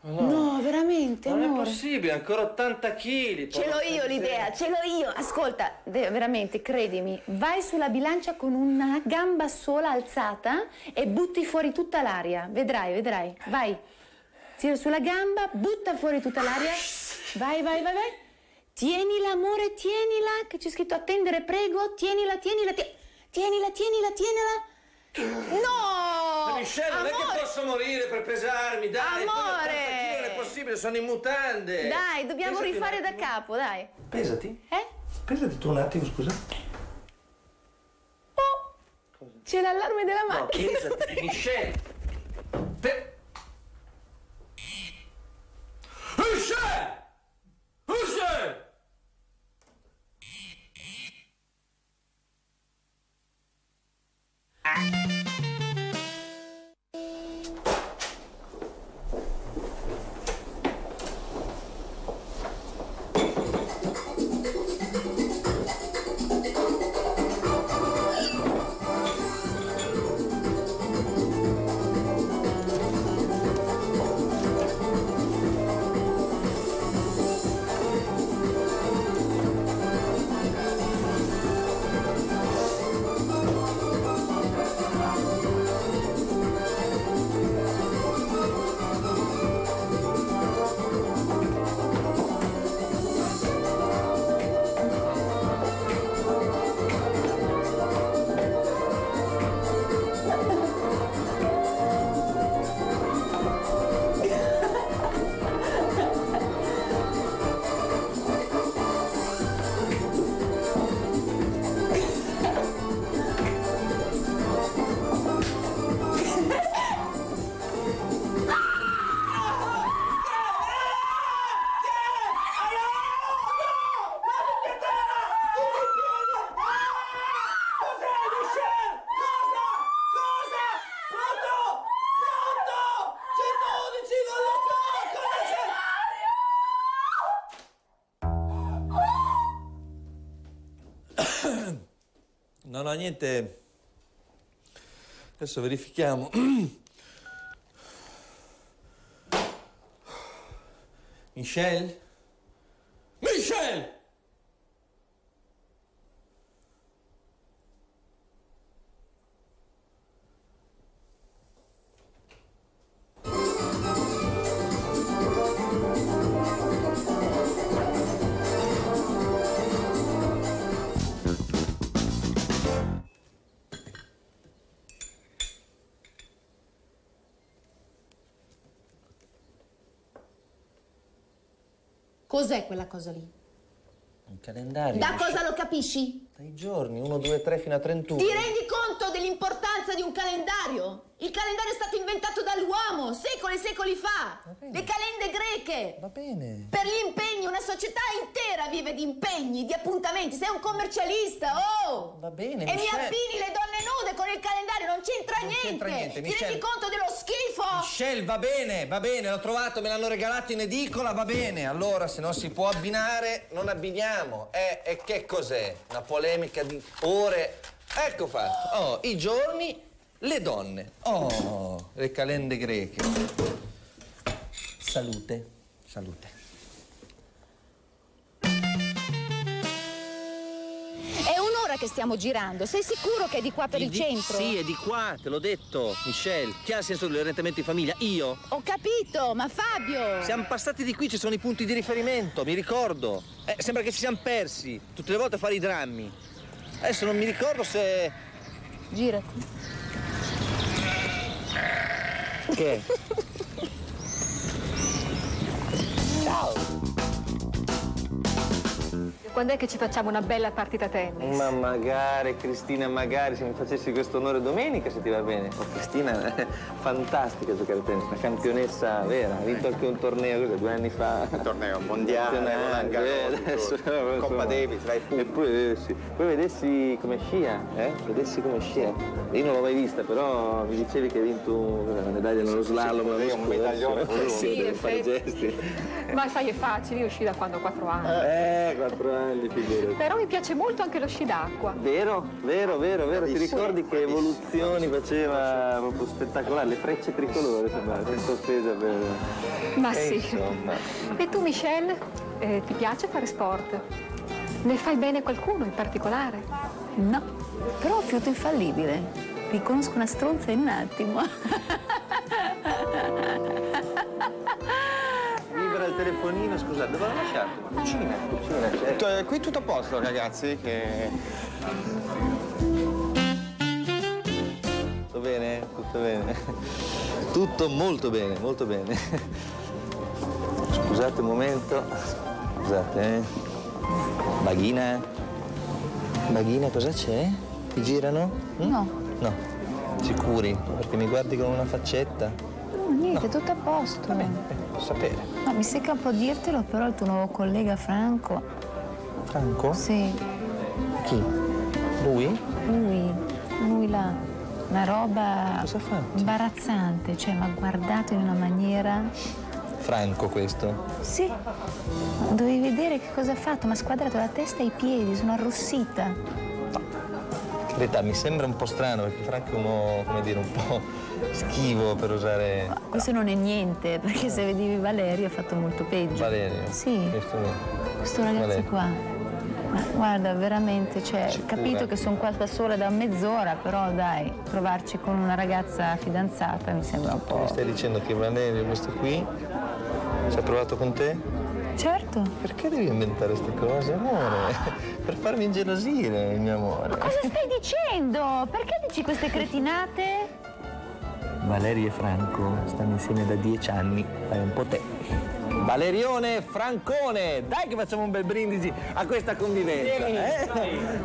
No, veramente, Non è amore. possibile, ancora 80 kg. Ce l'ho io l'idea, ce l'ho io. Ascolta, veramente, credimi, vai sulla bilancia con una gamba sola alzata e butti fuori tutta l'aria. Vedrai, vedrai. Vai. Tira sulla gamba, butta fuori tutta l'aria. Vai, vai, vai, vai. Tienila, amore, tienila, che c'è scritto attendere, prego. Tienila, tienila, tie- tienila, tienila, tienila. No! Michelle, non è che posso morire per pesarmi, dai! Amore! poi 80 kg Non è possibile, sono in mutande! Dai, dobbiamo Pesati rifare da capo, dai. Pesati? Eh? Pesati tu un attimo, scusa. C'è l'allarme della No, macchina. pesati, Michelle! Pe- Hüseyin! Hüseyin! Ah! No, niente. Adesso verifichiamo. Michel! Quella cosa lì? Un calendario. Da cosa lo capisci? Dai giorni, 1, 2, 3 fino a 31. Ti rendi conto dell'importanza di un calendario? Il calendario è stato inventato dall'uomo secoli e secoli fa. Le calende greche. Va bene. Per gli impegni, una società intera vive di impegni, di appuntamenti. Sei un commercialista, oh! Va bene, E mi Michel. abbini le donne nude con il calendario, non c'entra Non niente. c'entra niente, Ti Michel. rendi conto dello schifo? Michel, va bene, va bene, l'ho trovato, me l'hanno regalato in edicola, va bene. Allora, se non si può abbinare, non abbiniamo. Eh, e che cos'è? Una polemica di ore. Ecco fatto. Oh, i giorni, le donne. Oh, le calende greche. Salute, salute. Un'ora che stiamo girando. Sei sicuro che è di qua per il, di- centro? Sì, è di qua, te l'ho detto, Michel. Chi ha il senso dell'orientamento di famiglia? Io. Ho capito, ma Fabio! Siamo passati di qui, ci sono i punti di riferimento, mi ricordo. Eh, sembra che ci siamo persi, tutte le volte a fare i drammi. Adesso non mi ricordo se... Girati. Che? Quando è che ci facciamo una bella partita tennis? Ma magari, Cristina, magari se mi facessi questo onore domenica, se ti va bene. Oh, Cristina è fantastica a giocare a tennis, una campionessa vera, ha vinto anche un torneo cos'è, due anni fa. Un torneo mondiale, Garros, eh, adesso, Coppa insomma. Davis, vai E poi vedessi, poi vedessi come scia, eh? Vedessi come scia. Io non l'ho mai vista, però mi dicevi che hai vinto un- una medaglia nello slalom. l'anno sì, un medaglione. Sì, in devo fare gesti. Ma sai, è facile, io uscì da quando ho 4 anni. Eh, quattro anni, figurati. Però mi piace molto anche lo sci d'acqua. Vero, vero, vero, vero. Ti ricordi che evoluzioni faceva proprio spettacolare? Le frecce tricolore sembrava, sempre sospesa per... Ma Eh, sì. Insomma. E tu, Michelle, eh, ti piace fare sport? Ne fai bene qualcuno in particolare? No, però ho fiuto infallibile. Riconosco una stronza in un attimo. Vibra il telefonino, scusate, dove l'ho lasciato? Cucina, cucina. eh, Qui tutto a posto, ragazzi, che... Tutto bene? Tutto bene. Tutto molto bene, molto bene. Scusate un momento. Scusate, eh. Baghina? Baghina, cosa c'è? Ti girano? Mm? No, No. Sicuri? Perché mi guardi con una faccetta? no, niente, tutto a posto. Va bene, sapere. No, mi secca un po' dirtelo, però il tuo nuovo collega Franco, Franco? sì, Chi? Lui? lui, lui là, una roba Cosa ha fatto? imbarazzante, cioè mi ha guardato in una maniera... Franco questo. Sì, dovevi vedere che cosa ha fatto, mi ha squadrato la testa e i piedi, sono arrossita. In verità mi sembra un po' strano perché Franco è uno, come dire, un po' schivo per usare Questo non è niente, perché se vedevi Valerio ha fatto molto peggio. Valerio. Sì, Questo questo ragazzo Valerio. qua. Ma guarda, veramente, cioè, capito che sono qua da sola da mezz'ora, però dai, provarci con una ragazza fidanzata mi sembra un Mi po'... stai dicendo che Valerio, questo qui, ci ha provato con te? Certo. Perché devi inventare queste cose, amore? Per farmi ingelosire, mio amore. Cosa stai dicendo? Perché dici queste cretinate? Valerio e Franco stanno insieme da dieci anni, fai un po' te. Valerione Francone, dai che facciamo un bel brindisi a questa convivenza. eh?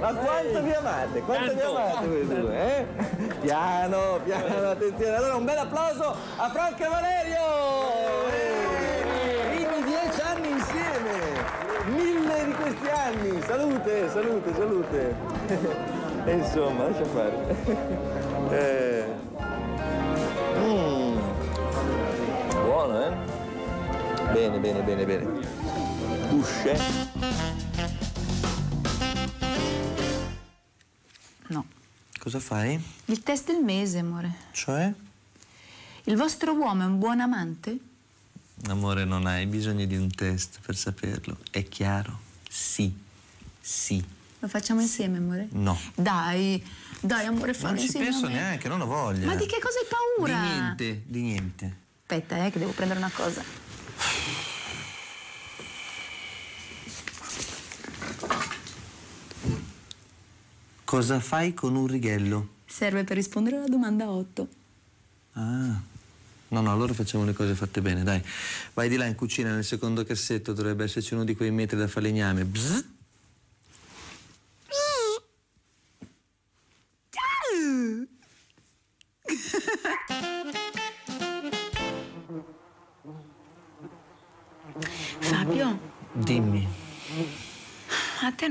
Ma quanto vi amate? Quanto vi amate voi due? Eh? Piano, piano, attenzione. Allora un bel applauso a Franco e Valerio! Eh, Primi dieci anni insieme! Mille di questi anni! Salute, salute, salute! E insomma, lascia fare. Eh. Mm. Buono, eh? Bene, bene, bene, bene. Usce. No. Cosa fai? Il test del mese, amore. Cioè? Il vostro uomo è un buon amante? Amore, non hai bisogno di un test per saperlo. È chiaro? Sì. Sì. Lo facciamo insieme, amore? No. Dai, dai, amore, fallo Non ci penso neanche, non ho voglia. Ma di che cosa hai paura? Di niente, di niente. Aspetta, eh, che devo prendere una cosa. Cosa fai con un righello? Serve per rispondere alla domanda 8. Ah. No, no, allora facciamo le cose fatte bene, dai. Vai di là in cucina, nel secondo cassetto, dovrebbe esserci uno di quei metri da falegname. Bzz.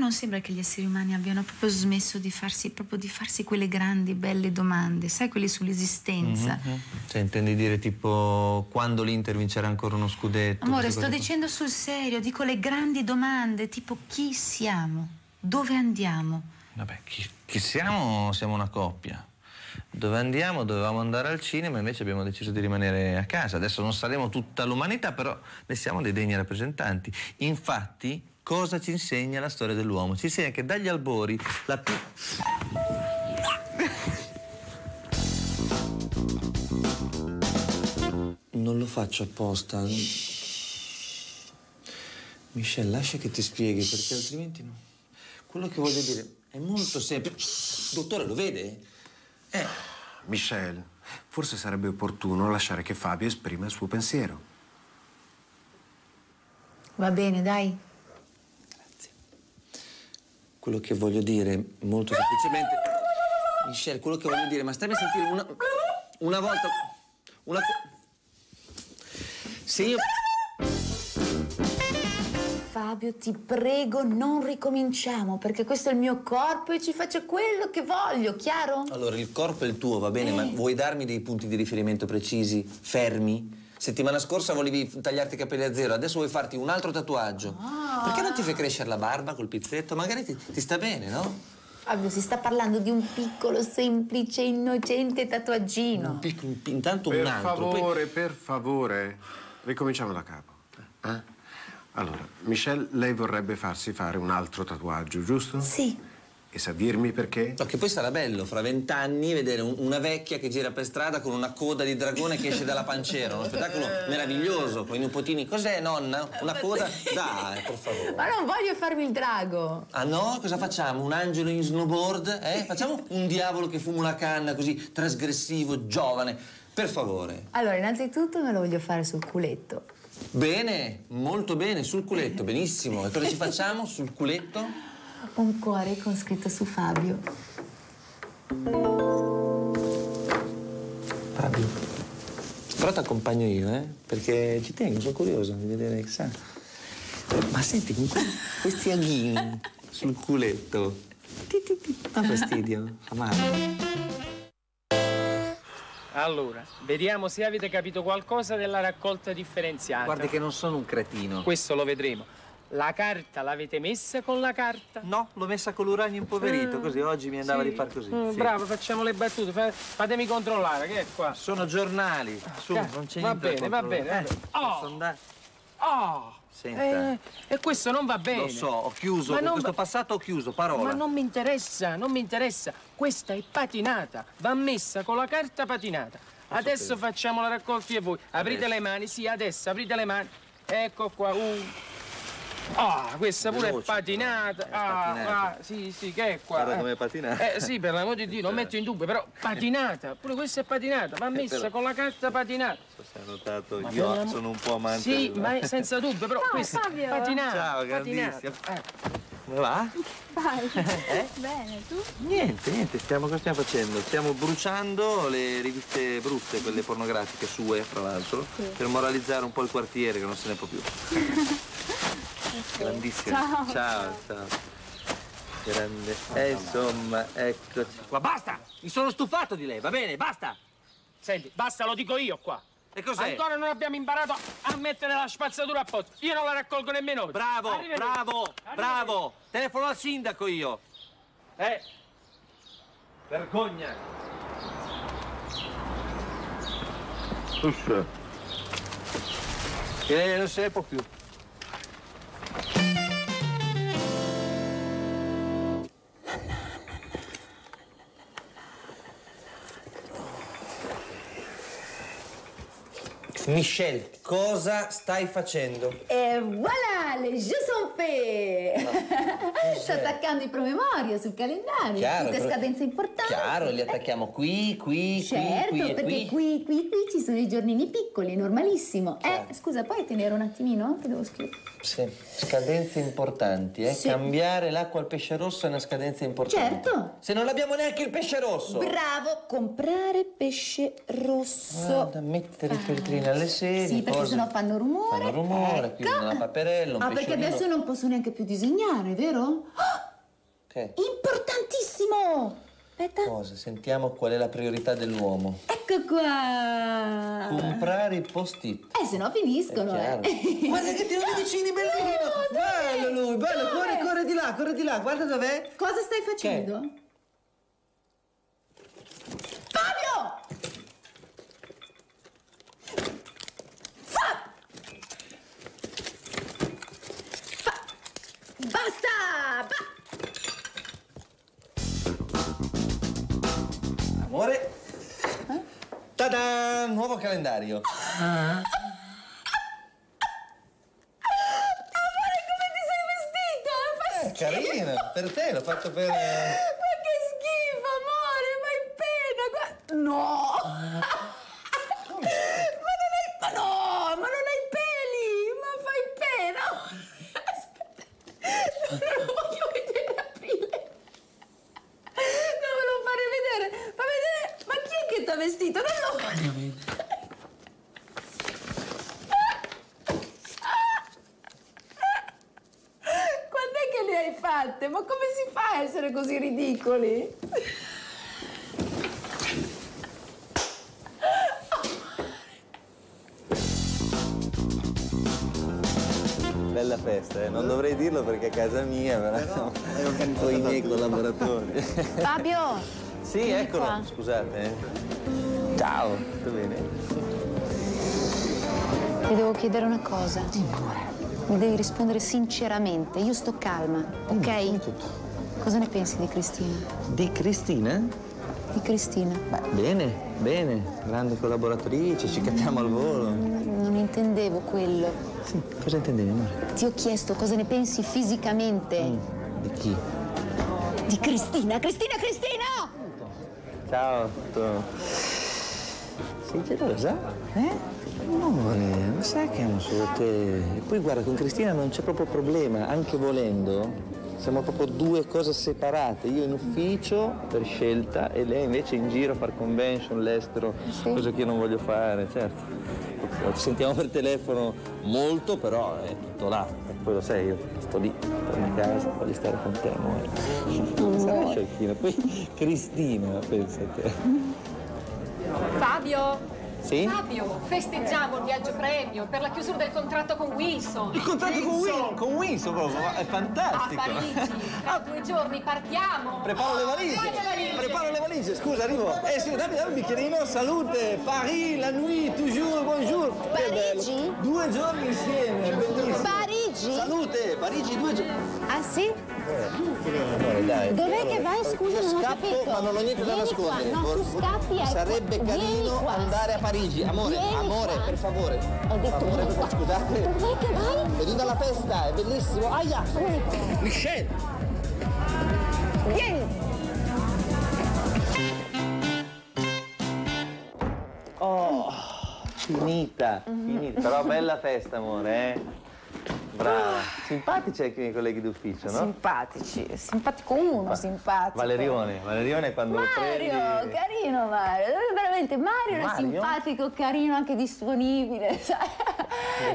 Non sembra che gli esseri umani abbiano proprio smesso di farsi, proprio di farsi quelle grandi, belle domande, sai, quelle sull'esistenza? Mhm. Cioè, intendi dire tipo quando l'Inter vincerà ancora uno scudetto? Amore, sto dicendo sul serio, dico le grandi domande, tipo chi siamo? Dove andiamo? Vabbè, chi, chi siamo? Siamo una coppia. Dove andiamo? Dovevamo andare al cinema, invece abbiamo deciso di rimanere a casa. Adesso non saremo tutta l'umanità, però ne siamo dei degni rappresentanti. Infatti, cosa ci insegna la storia dell'uomo? Ci insegna che dagli albori la più... Non lo faccio apposta. Michelle, lascia che ti spieghi, perché altrimenti no. Quello che voglio dire è molto semplice. Dottore, lo vede? Eh, Michel, forse sarebbe opportuno lasciare che Fabio esprima il suo pensiero. Va bene, dai. Quello che voglio dire molto semplicemente... Michelle, quello che voglio dire, ma stammi a sentire una... Una volta... Una... Se io... Fabio, ti prego, non ricominciamo, perché questo è il mio corpo e ci faccio quello che voglio, chiaro? Allora, il corpo è il tuo, va bene, ma vuoi darmi dei punti di riferimento precisi, fermi? Settimana scorsa volevi tagliarti i capelli a zero, adesso vuoi farti un altro tatuaggio. Perché non ti fai crescere la barba col pizzetto? Magari ti, ti sta bene, no? Fabio, si sta parlando di un piccolo, semplice, innocente tatuaggino. Un piccolo, intanto Per un altro. poi- favore, per favore, ricominciamo da capo. Eh? Allora, Michelle, lei vorrebbe farsi fare un altro tatuaggio, giusto? Sì. E sa dirmi perché? No, che poi sarà bello fra vent'anni vedere un- una vecchia che gira per strada con una coda di dragone che esce dalla pancera. Uno spettacolo meraviglioso con i nipotini. Cos'è, nonna? Una coda? Dai, per favore. Ma non voglio farmi il drago. Ah no? Cosa facciamo? Un angelo in snowboard? Eh? Facciamo un diavolo che fuma una canna così trasgressivo, giovane. Per favore. Allora, innanzitutto me lo voglio fare sul culetto. Bene, molto bene, sul culetto, benissimo. E cosa ci facciamo sul culetto? Un cuore con scritto su Fabio. Fabio. Però ti accompagno io, eh? Perché ci tengo, sono curioso di vedere che sa. Ma senti, con que- questi aghini sul culetto. Ti, ti, ti. Fa fastidio, fa male. Allora, vediamo se avete capito qualcosa della raccolta differenziata. Guardi che non sono un cretino. Questo lo vedremo. La carta l'avete messa con la carta? No, l'ho messa con l'uranio impoverito, Mm. così oggi mi andava Sì. di far così. Mm, sì. Bravo, facciamo le battute. Fa- fatemi controllare, che è qua? Sono giornali. Su, Eh, non c'è niente va bene, va bene. Eh, Oh! andare? Oh! Senta. Eh, e questo non va bene. Lo so, ho chiuso, Ma con non questo va- passato ho chiuso, parola. Ma non mi interessa, non mi interessa. Questa è patinata. Va messa con la carta patinata. adesso facciamo la raccolta e voi. Aprite Adesso. le mani, sì, adesso aprite le mani. Ecco qua. un. Ah, questa pure Veloce, è patinata. è ah, ah, sì, sì, che è qua? Guarda eh. com'è patinata. Eh sì, per l'amor di Dio, non metto in dubbio, però patinata. Pure questa è patinata. Va messa Eh, però- con la carta patinata. Si è notato, Ma io sono un po' amante. Sì, del- ma è senza dubbio, però questa è patinata. Ciao, patinata. grandissimo. Eh. Come va? Vai. Eh? Bene, tu? Niente, niente, stiamo, cosa stiamo facendo? Stiamo bruciando le riviste brutte, quelle pornografiche sue, tra l'altro, Sì. per moralizzare un po' il quartiere che non se ne può più. Grandissimo. Ciao. Ciao, ciao. Grande. E insomma, eccoci. Ma basta! Mi sono stufato di lei, va bene, basta! Senti, basta, lo dico io qua. E cos'è? Ancora non abbiamo imparato a mettere la spazzatura a posto. Io non la raccolgo nemmeno. oggi. Bravo, bravo, bravo! Telefono al sindaco io. Eh. Vergogna! Uff. E non se ne può più. Michelle, cosa stai facendo? E voilà, le jeux sont faits! Sto attaccando i promemoria sul calendario, Chiaro, tutte però- scadenze importanti. Chiaro, li attacchiamo qui, qui, Certo, qui, qui e perché qui. qui, qui, qui ci sono i giornini piccoli, è normalissimo. Eh, scusa, puoi tenere un attimino? Che devo scrivere? Sì, scadenze importanti, eh? Sì. Cambiare l'acqua al pesce rosso è una scadenza importante. Certo. Se non abbiamo neanche il pesce rosso. Bravo, comprare pesce rosso. Guarda, mettere i feltrini alle sedie. Sì, perché cose- sennò fanno rumore. Fanno rumore, Ecco. quindi una paperella, un Ah, perché adesso non posso neanche più disegnare, vero? Ah, Che importantissimo! Aspetta, cosa? Sentiamo qual è la priorità dell'uomo. ecco qua! Comprare i post-it. Eh, se no finiscono, eh. Guarda che tiro di vicini, bellino! bello lui, bello, corre, corre di là, corre di là, guarda dov'è. Cosa stai facendo? Fabio! Fa... Fa... Basta! Ba- Amore. Ta-da! Nuovo calendario. Amore, come ti sei vestito? Fa Eh, carino, per te, l'ho fatto per... eh. Non dovrei dirlo perché è casa mia, però... Con i miei collaboratori. Fabio! Sì, eccolo. qua. Scusate. eh. Ciao, tutto bene? Ti devo chiedere una cosa. Mi devi rispondere sinceramente. Io sto calma, ok? Cosa ne pensi di Cristina? Di Cristina? Di Cristina? Bene, bene. Grande collaboratrice, ci capiamo al volo. Non intendevo quello. Sì, cosa intendevi, amore? Ti ho chiesto cosa ne pensi fisicamente. Di chi? Di Cristina! Cristina, Cristina! Ciao, tutto... Sei gelosa? Eh? Amore, ma sai che amo solo te? E poi guarda, con Cristina non c'è proprio problema, anche volendo. Siamo proprio due cose separate. Io in ufficio per scelta e lei invece in giro a far convention, all'estero, cosa che io non voglio fare, certo. Ci sentiamo per telefono molto, però è tutto là. E poi lo sai, io sto lì, torno a casa, voglio stare con te, amore. Sarai sciocchina. Poi Cristina, pensa a te. Fabio! Sì? Fabio, festeggiamo il viaggio premio per la chiusura del contratto con Wilson. Il contratto con Wilson, con Wilson proprio, è A fantastico. Parigi. Tra due giorni partiamo. Preparo le valigie. Valigie. Preparo le valigie, scusa, arrivo. Eh sì, dammi, dammi un bicchierino. Salute, Paris, la nuit, toujours, bonjour. Bello. Due giorni insieme, bellissimo. Parigi? Salute, Parigi, due giorni. Ah sì? Dai. Dov'è che vai? Scusa, non ho Scappo, capito. ma non ho niente da Vieni qua. nascondere. No, tu scappi, ecco. Sarebbe carino andare a Parigi. Amore, Vieni amore, qua. per favore. Ho detto Amore, qua. scusate. Dov'è che vai? Venuto dalla festa, è bellissimo. Aia! Michelle! Vieni. Oh, finita, finita. Però bella festa, amore, eh? Brava. Simpatici anche i miei colleghi d'ufficio, no? Simpatici, simpatico uno, simpatico. Valerione, Valerione quando lo Mario, prendi... carino Mario, veramente Mario, era Mario? simpatico, carino, anche disponibile, sai?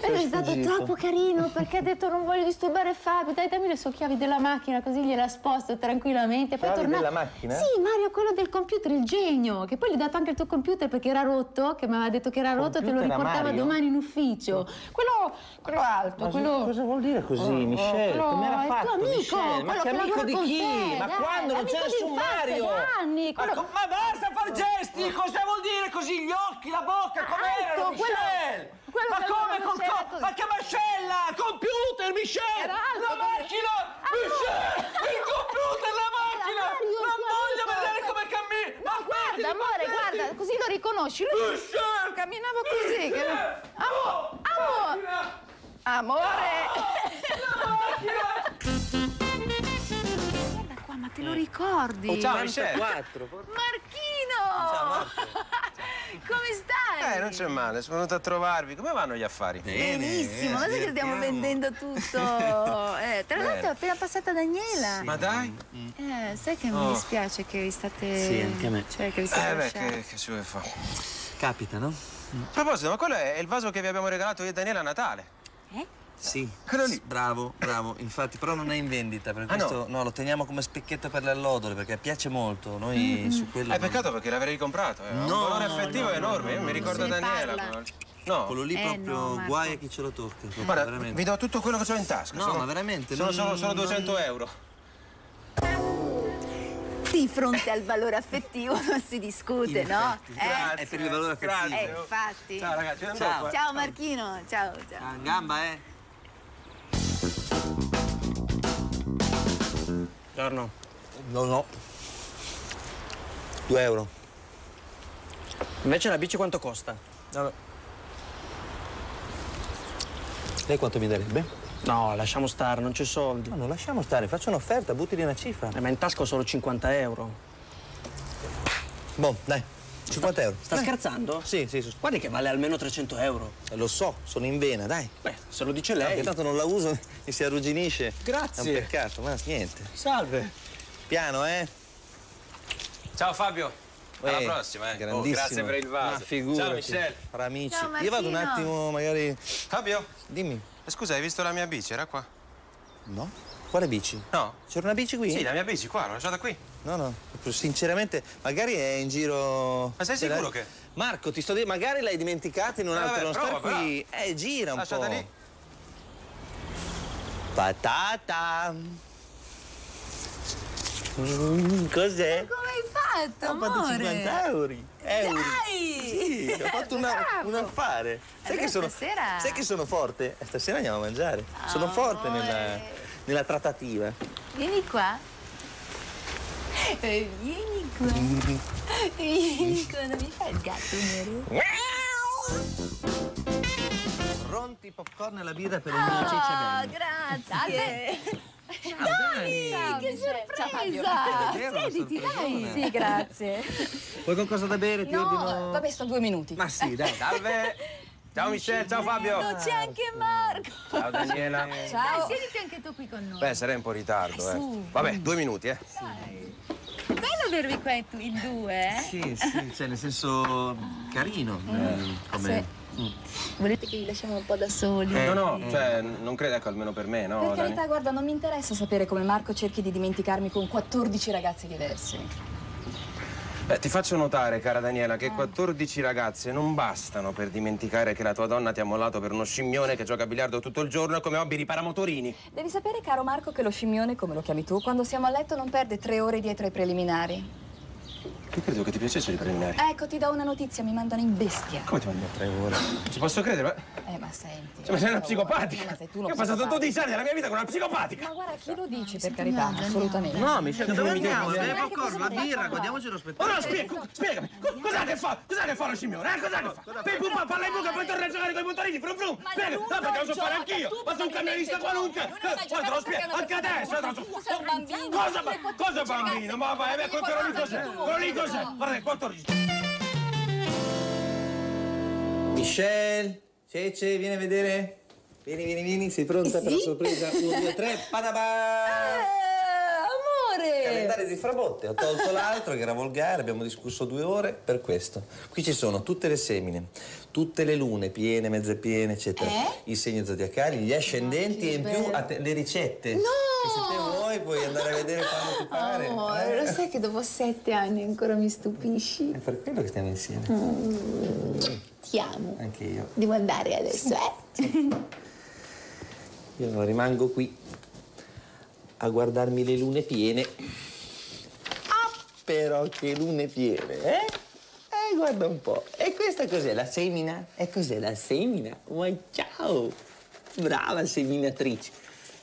Ed è stato troppo carino perché ha detto non voglio disturbare Fabio, dai dammi le sue chiavi della macchina così gliela sposto tranquillamente. Poi Chiavi torna- della macchina? Sì, Mario, quello del computer, il genio, che poi gli ho dato anche il tuo computer perché era rotto, che mi aveva detto che era rotto e te lo Computer riportava domani in ufficio. Quello, quello alto, Ma cosa vuol dire così, Oh, oh, Michelle? quello Come era fatto, amico, Michelle? Ma che amico di con chi? te, Ma dai, quando? Non c'è nessun Mario! anni quello... Ecco, ma basta far gesti! Cosa vuol dire così? Gli occhi, la bocca, com'erano, Alto, quello- Michelle? quello ma come allora c'era co-. Ma che mascella? Computer, Michelle! Alto, la macchina! Ah, Michelle! Il computer, la macchina! Mario, non voglio vedere come cammina! No, guarda, amore, guarda, così lo riconosci. Lui camminava così. Che... Amo- amo- Amore! Guarda qua, ma te lo ricordi? Oh, ciao, Michelle. Marchino! Come stai? Eh, non c'è male, sono venuto a trovarvi. Come vanno gli affari? Benissimo, guarda che stiamo vendendo tutto. Eh, tra l'altro è appena passata Daniela. Ma dai? Eh, sai che mi Oh. dispiace che vi state... Sì, anche a me. Cioè, che vi siete Eh, beh, che, che ci vuoi fare? Capita, no? A proposito, ma quello è il vaso che vi abbiamo regalato io e Daniela a Natale. Sì. Quello lì. Bravo, bravo. Infatti, però non è in vendita, per Ah, questo no? lo teniamo come specchietto per le allodole, perché piace molto. Noi su quello. È peccato perché l'avrei comprato, eh. ha un No, valore affettivo no, enorme. no, Io no, mi no. ricordo Daniela. parla. No. Quello lì Eh, proprio no, guai a chi ce lo tocca. Guarda, veramente. vi do tutto quello che ho in tasca. No, sono- ma veramente, Sono, non- sono non- 200 euro. Di fronte al valore affettivo non si discute, no? Eh? È per il valore affettivo. Eh, infatti. Ciao ragazzi, ci Ciao. Ciao Marchino, ciao, ciao. Ah, gamba, eh? Giorno. No, no. Due euro. Invece la bici quanto costa? Lei quanto mi darebbe? No, lasciamo stare, non c'è soldi. No, non lasciamo stare, faccio un'offerta, buttili una cifra. Eh, ma in tasca ho solo 50 euro. Boh, dai, 50 euro. Sta Dai. scherzando? Sì, sì, sì. Guardi che vale almeno 300 euro. Eh, Lo so, sono in vena, dai. Beh, se lo dice Perché lei. tanto non la uso e si arrugginisce. Grazie. È un peccato, ma niente. Salve. Piano, eh? Ciao Fabio. Alla Eh, prossima, eh. Oh, Grandissimo. grazie per il vaso. Ciao Michelle. Fra amici. Ciao, Io vado un attimo, magari. Fabio, Dimmi. eh, scusa, hai visto la mia bici? Era qua? No? Quale bici? No? C'era una bici qui? Sì, la mia bici qua, l'ho lasciata qui. No, no. Sinceramente, magari è in giro. Ma sei sicuro che- Marco, ti sto dicendo, magari l'hai dimenticata in un Eh, altro. vabbè, non star prova, qui. Eh, gira un Lasciata po'. lì. Patata. Mm, cos'è? Come hai fatto, Ho fatto amore? 50 euro. Euro. Dai! Sì, ho fatto una- un affare. Sai Allora che, sono, stasera- sai che sono forte? Eh, Stasera andiamo a mangiare. Sono forte nella, nella trattativa. Vieni qua. Eh, Vieni qua. Vieni qua, non mi fai il gatto nero? Pronti popcorn e la birra per il mio Ah, ciccia grazie. Dani! Dani, che Davvero sorpresa! Siediti, dai. Sì, grazie. Vuoi qualcosa da bere? Ti No, ordino... vabbè, sto due minuti. Ma sì, dai. Salve. Ciao Michelle, ciao Fabio. C'è anche Marco. Ciao Daniela. Dai, siediti anche tu qui con noi. Beh, sarei un po' in ritardo, eh. Vabbè, due minuti, eh. Bello avervi qua in due, eh? Sì, sì, cioè nel senso carino. eh, come... Volete che vi lasciamo un po' da soli? No, no, cioè, non crede, ecco, almeno per me, no, Per Dani? carità, guarda, non mi interessa sapere come Marco cerchi di dimenticarmi con 14 ragazze diverse. Beh, ti faccio notare, cara Daniela, che 14 ragazze non bastano per dimenticare che la tua donna ti ha mollato per uno scimmione che gioca a biliardo tutto il giorno e come hobby ripara motorini. Devi sapere, caro Marco, che lo scimmione, come lo chiami tu, quando siamo a letto non perde tre ore dietro ai preliminari. Io credo che ti piacesse i preliminari. Ecco, ti do una notizia, mi mandano in bestia. Come ti mandi a tre ore? Ci posso credere, ma... Eh, ma senti. Cioè, ma sei una Ma psicopatica! sei tu Io ho passato psicopatico. 12 anni della mia vita con una psicopatica! Ma guarda, chi lo dice, per carità, assolutamente. No, mi sembra dove andiamo? Popcorn, sì, la birra, godiamoci lo Oh spettacolo. no, spiega, spiegami! Co- Cos'è che fa? Cos'è che fa lo scimmione? Eh, cos'è che fa? Pim pum pam, parla in bocca, poi torna a giocare con i motorini, frum frum! Spiega! No, perché lo so fare anch'io! Ma sono un camionista qualunque! Poi te lo spiego, anche adesso! un bambino. Cosa, cosa bambino? Ma vai, beh, quello lì cos'è? Quello lì cos'è? Guarda, 14. Michelle, Cece, vieni a vedere. Vieni, vieni, vieni, sei pronta per la sorpresa? Uno, due, tre, padabà! amore! Calendario di Frabotte, ho tolto l'altro che era volgare, abbiamo discusso due ore per questo. Qui ci sono tutte le semine, tutte le lune, piene, mezze piene, eccetera. I segni zodiacali, gli ascendenti e in più a te- le ricette. No! Se te vuoi puoi andare a vedere quando ti pare. Amore, lo sai che dopo sette anni ancora mi stupisci? È per quello che stiamo insieme. Ti amo. Anche io. Devo andare adesso, eh? Io rimango qui a guardarmi le lune piene. però che lune piene, eh? Eh, guarda un po'. E questa cos'è, la semina? E cos'è la semina? Ma ciao! Brava seminatrice.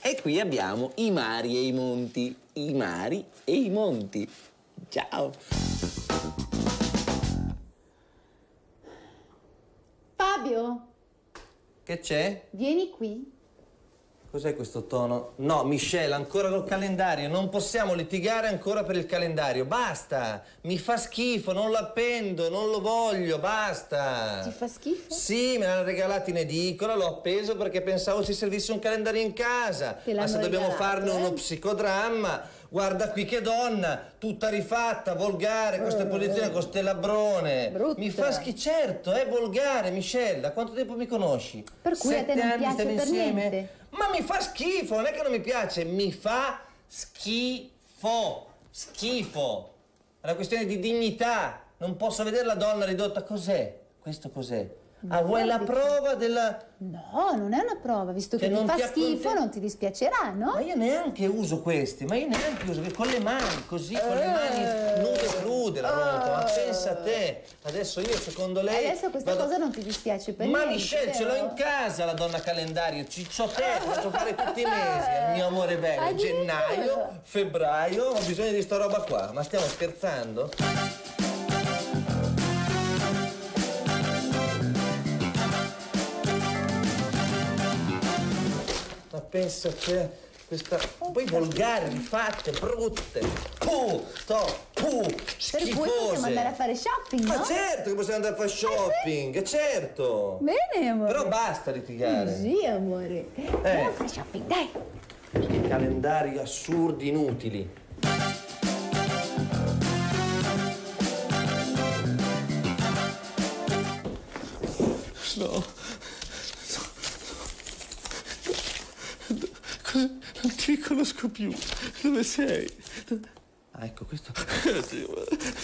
E qui abbiamo i mari e i monti. I mari e i monti. Ciao! Fabio, Che c'è? vieni qui. Cos'è questo tono? No, Michelle, ancora col calendario. Non possiamo litigare ancora per il calendario. Basta! Mi fa schifo, non lo appendo, non lo voglio, basta! Ti fa schifo? Sì, me l'hanno regalato in edicola, l'ho appeso perché pensavo ci servisse un calendario in casa. Ma se dobbiamo regalato, farne eh? uno psicodramma, guarda qui che donna, tutta rifatta, volgare, queste posizioni con ste labbrone. Mi fa schifo, certo, è volgare, Michelle. Da quanto tempo mi conosci? Per cui a te Sette non piace stiamo per insieme? niente. Ma mi fa schifo, non è che non mi piace, mi fa schifo, schifo. È una questione di dignità. Non posso vedere la donna ridotta. Cos'è? Questo cos'è? Ah, vuoi la prova della... No, non è una prova, visto che, Che ti non fa schifo non ti dispiacerà, no? Ma io neanche uso questi, ma io neanche uso, con le mani, così, con le mani nude e crude la rompo. Ma pensa a te, adesso io secondo lei... Adesso questa vado- cosa non ti dispiace per Ma niente. Michelle, ce l'ho in casa la donna calendario, ciccio te, faccio fare tutti i mesi, mio amore bello. Gennaio, febbraio, ho bisogno di sta roba qua. Ma stiamo scherzando? Pensa a te, questa... Poi volgari, rifatte, brutte. Puh, to, puh, Per schifose. cui possiamo andare a fare shopping, Ma no? certo che possiamo andare a fare shopping, certo. Bene, amore. Però basta litigare. Sì, amore. Andiamo a fare shopping, dai. Questi calendari assurdi, inutili. Non ti riconosco più. Dove sei? Ah, ecco, questo...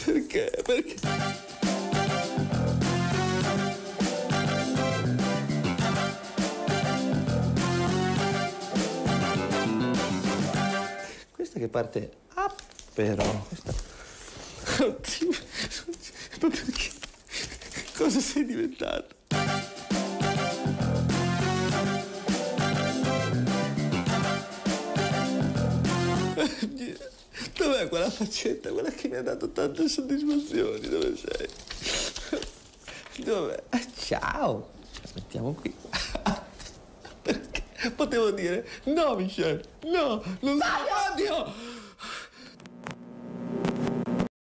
Perché? Perché? Questa che parte... Ah, però... Questa... Oddio. Ma perché? Cosa sei diventato? Dov'è quella faccetta? Quella che mi ha dato tante soddisfazioni. Dove sei? Dov'è? Ciao. Mettiamo qui. Perché? Potevo dire no, Michelle. No, non Fabio! Oddio!